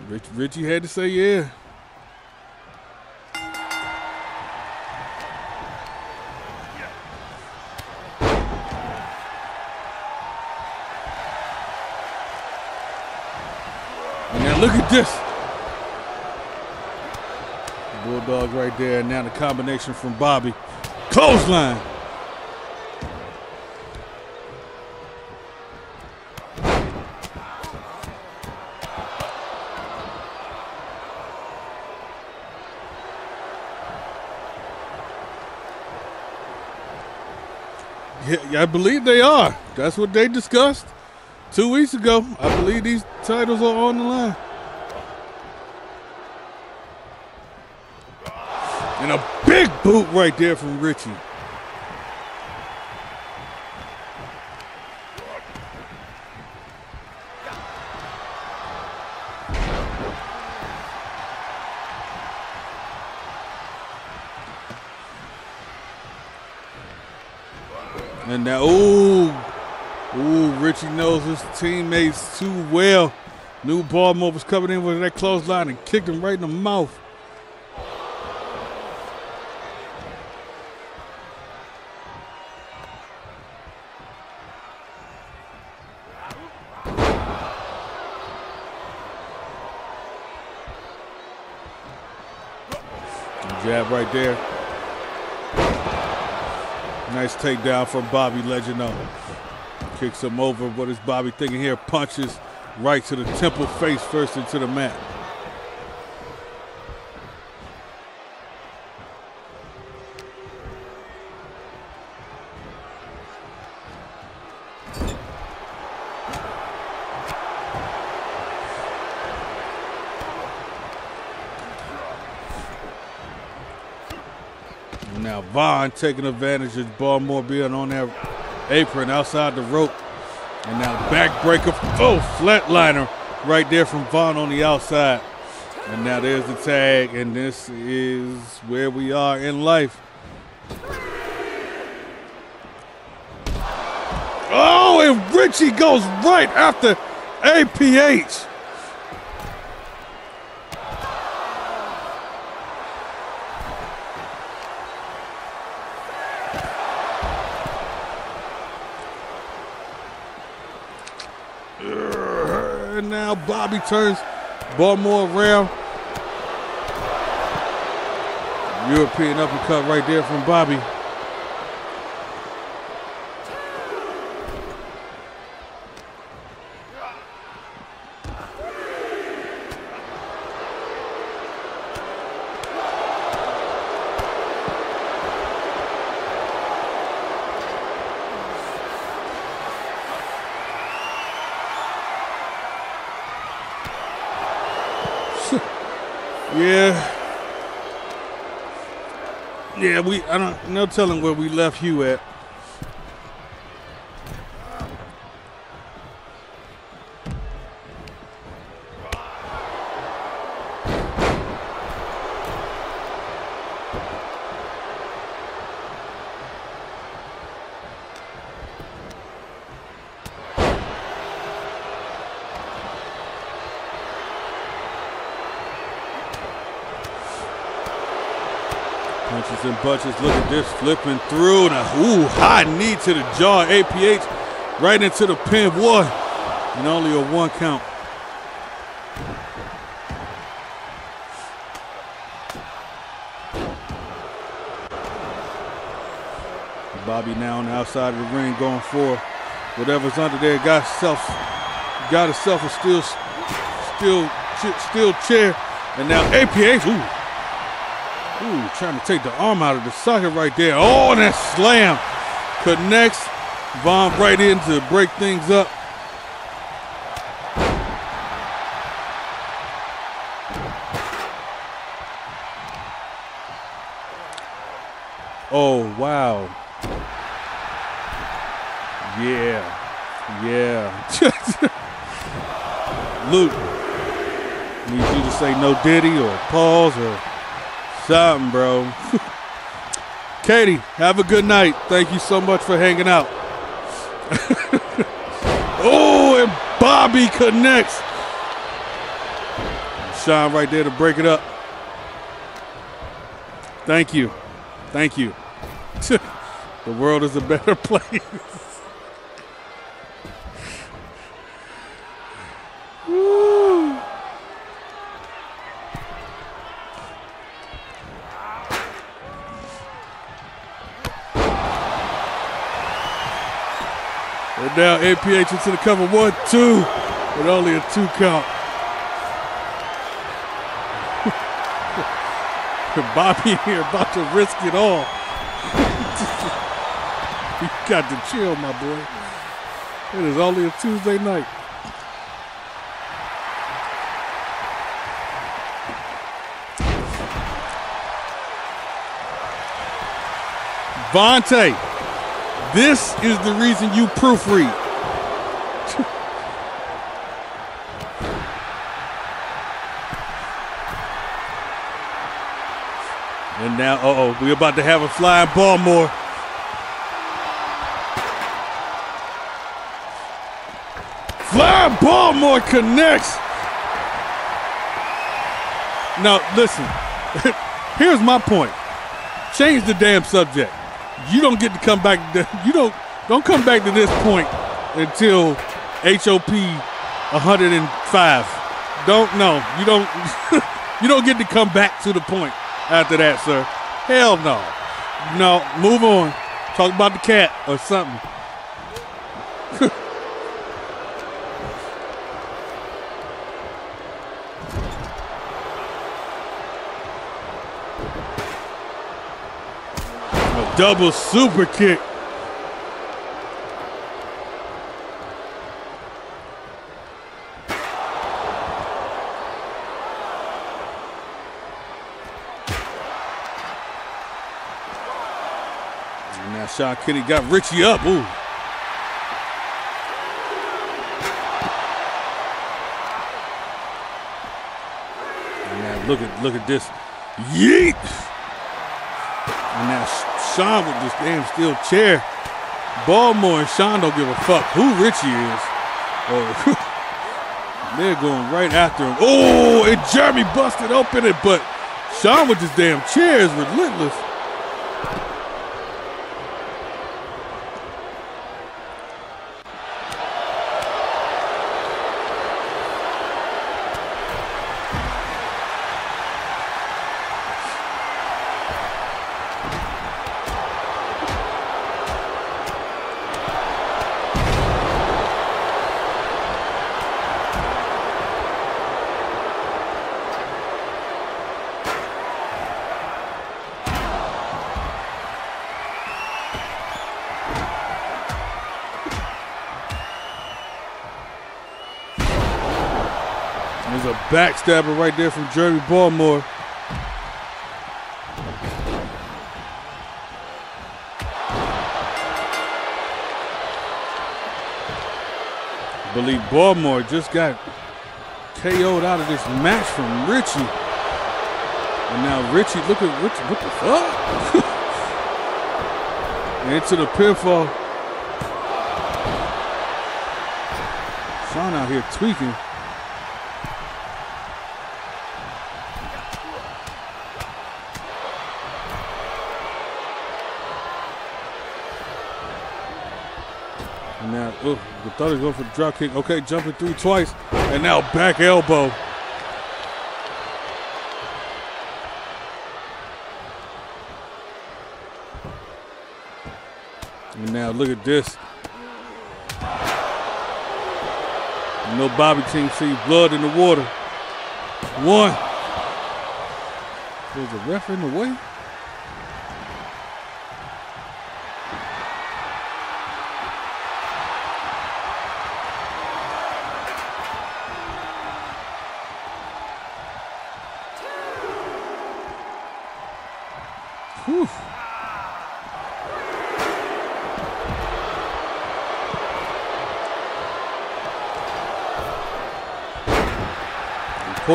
Rich, Richie had to say yeah. And now look at this. Bulldog right there. And now the combination from Bobby. Clothesline. Yeah, I believe they are. That's what they discussed two weeks ago. I believe these titles are on the line. And a big boot right there from Richie. And now, ooh, ooh, Richie knows his teammates too well. Knew Baltimore was coming in with that clothesline and kicked him right in the mouth. Jab right there. Nice takedown from Bobby Legendo. Kicks him over. What is Bobby thinking here? Punches right to the temple face first into the mat. Taking advantage of Baltimore being on that apron outside the rope. And now backbreaker. Oh, flatliner right there from Vaughn on the outside. And now there's the tag, and this is where we are in life. Oh, and Richie goes right after APH. And Bobby turns Baltimore around. European uppercut right there from Bobby. Yeah. Yeah, we I don't no telling where we left Hugh at. Punches and bunches. Look at this flipping through. Now, ooh, high knee to the jaw. APH right into the pin. One. And only a one count. Bobby now on the outside of the ring going for whatever's under there. Got self, got himself a steel, steel, steel chair, and now APH. Ooh, Ooh, trying to take the arm out of the socket right there. Oh, and that slam connects Vaughn right in to break things up. Oh, wow. Yeah. Yeah. Luke, need you to say no Diddy or pause or something, bro. Katie, have a good night. Thank you so much for hanging out. oh, and Bobby connects. Sean right there to break it up. Thank you. Thank you. the world is a better place. APH into the cover. One, two, with only a two count. Bobby here about to risk it all. you got to chill, my boy. It is only a Tuesday night. Vontae, this is the reason you proofread. Now, uh oh, we're about to have a flying Baltimore. Flying Baltimore connects. Now, listen, here's my point. Change the damn subject you don't get to come back. To, you don't don't come back to this point until HOP 105. Don't no. You don't you don't get to come back to the point after that, sir. Hell no. No, move on. Talk about the cat or something. A double super kick. Now Sean Kenny got Richie up. Ooh. Look at look at this. Yeet! And now Sean with this damn steel chair. Baltimore and Sean don't give a fuck who Richie is. Oh, they're going right after him. Oh, and Jeremy busted open it, but Sean with this damn chair is relentless. Backstabber right there from Jeremy Baltimore. I believe Baltimore just got KO'd out of this match from Richie. And now Richie, look at Richie, what the fuck? Into the pinfall. Sean out here tweaking. And now, the thought is going for the drop kick. Okay, jumping through twice. And now back elbow. And now look at this. Know Bobby team sees blood in the water. One. There's a ref in the way.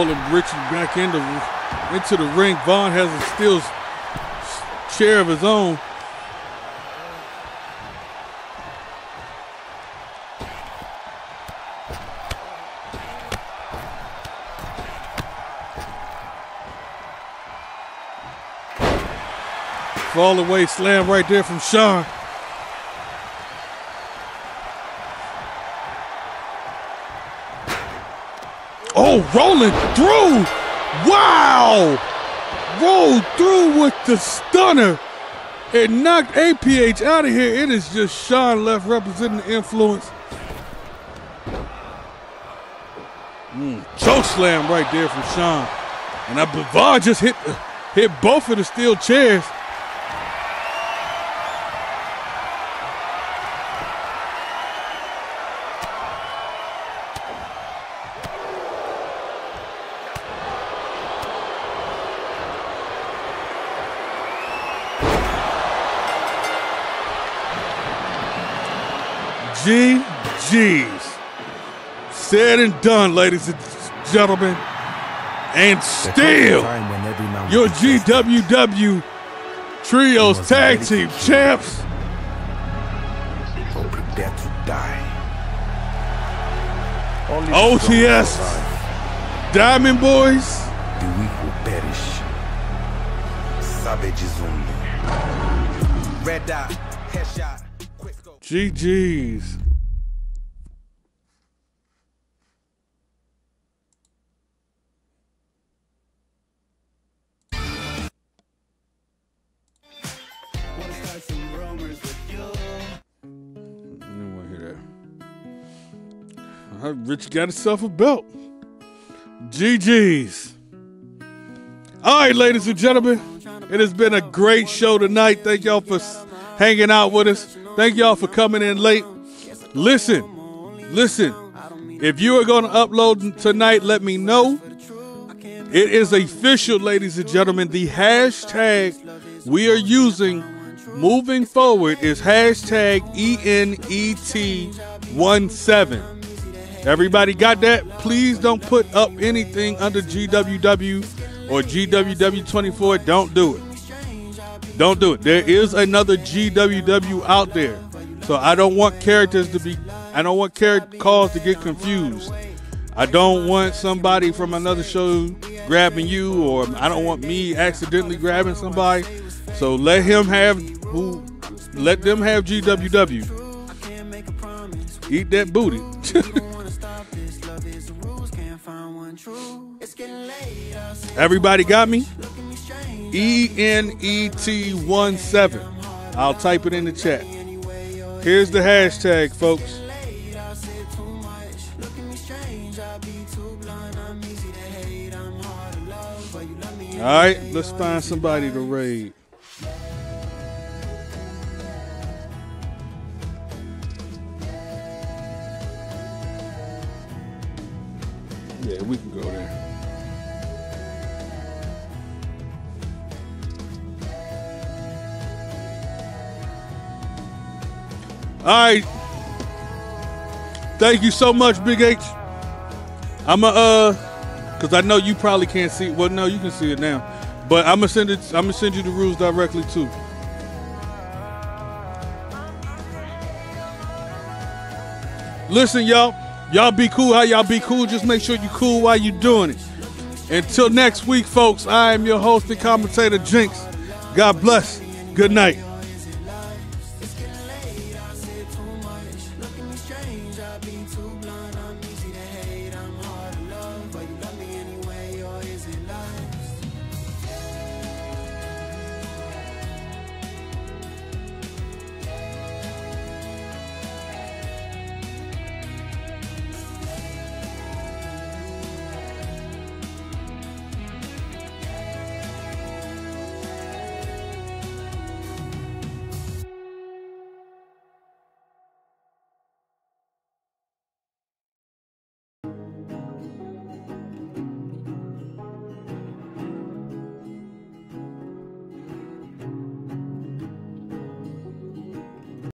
Pulling Richie back into into the ring. Vaughn has a steel chair of his own. Fall away slam right there from Sean. Oh, rolling through. Wow. Rolled through with the stunner. It knocked APH out of here. It is just Sean left representing the influence. Mm, choke slam right there from Sean. And I Bavard just hit hit both of the steel chairs. Said and done, ladies and gentlemen. And still, your GWW Trios Tag Team Champs. Prepare to die. OTS Diamond Boys. The weak will perish. Savages only. Red dot, headshot. quick GG's. Rich got himself a belt. GG's. All right, ladies and gentlemen, it has been a great show tonight. Thank y'all for hanging out with us. Thank y'all for coming in late. Listen, listen. If you are going to upload tonight, let me know. It is official, ladies and gentlemen. The hashtag we are using moving forward is hashtag E ENET17. Everybody got that? Please don't put up anything under GWW or GWW24. Don't do it. Don't do it. There is another GWW out there. So I don't want characters to be, I don't want character calls to get confused. I don't want somebody from another show grabbing you, or I don't want me accidentally grabbing somebody. So let him have who, let them have GWW. Eat that booty. Everybody got me? E N E T 1 7. I'll type it in the chat. Here's the hashtag, folks. All right, let's find somebody to raid. Yeah, we can go there. All right. Thank you so much, Big H. I'm a uh, cause I know you probably can't see. Well, no, you can see it now. But I'm gonna send it. I'm gonna send you the rules directly too. Listen, y'all. Y'all be cool. How y'all be cool? Just make sure you cool while you doing it. Until next week, folks. I am your host and commentator, Jinx. God bless. Good night.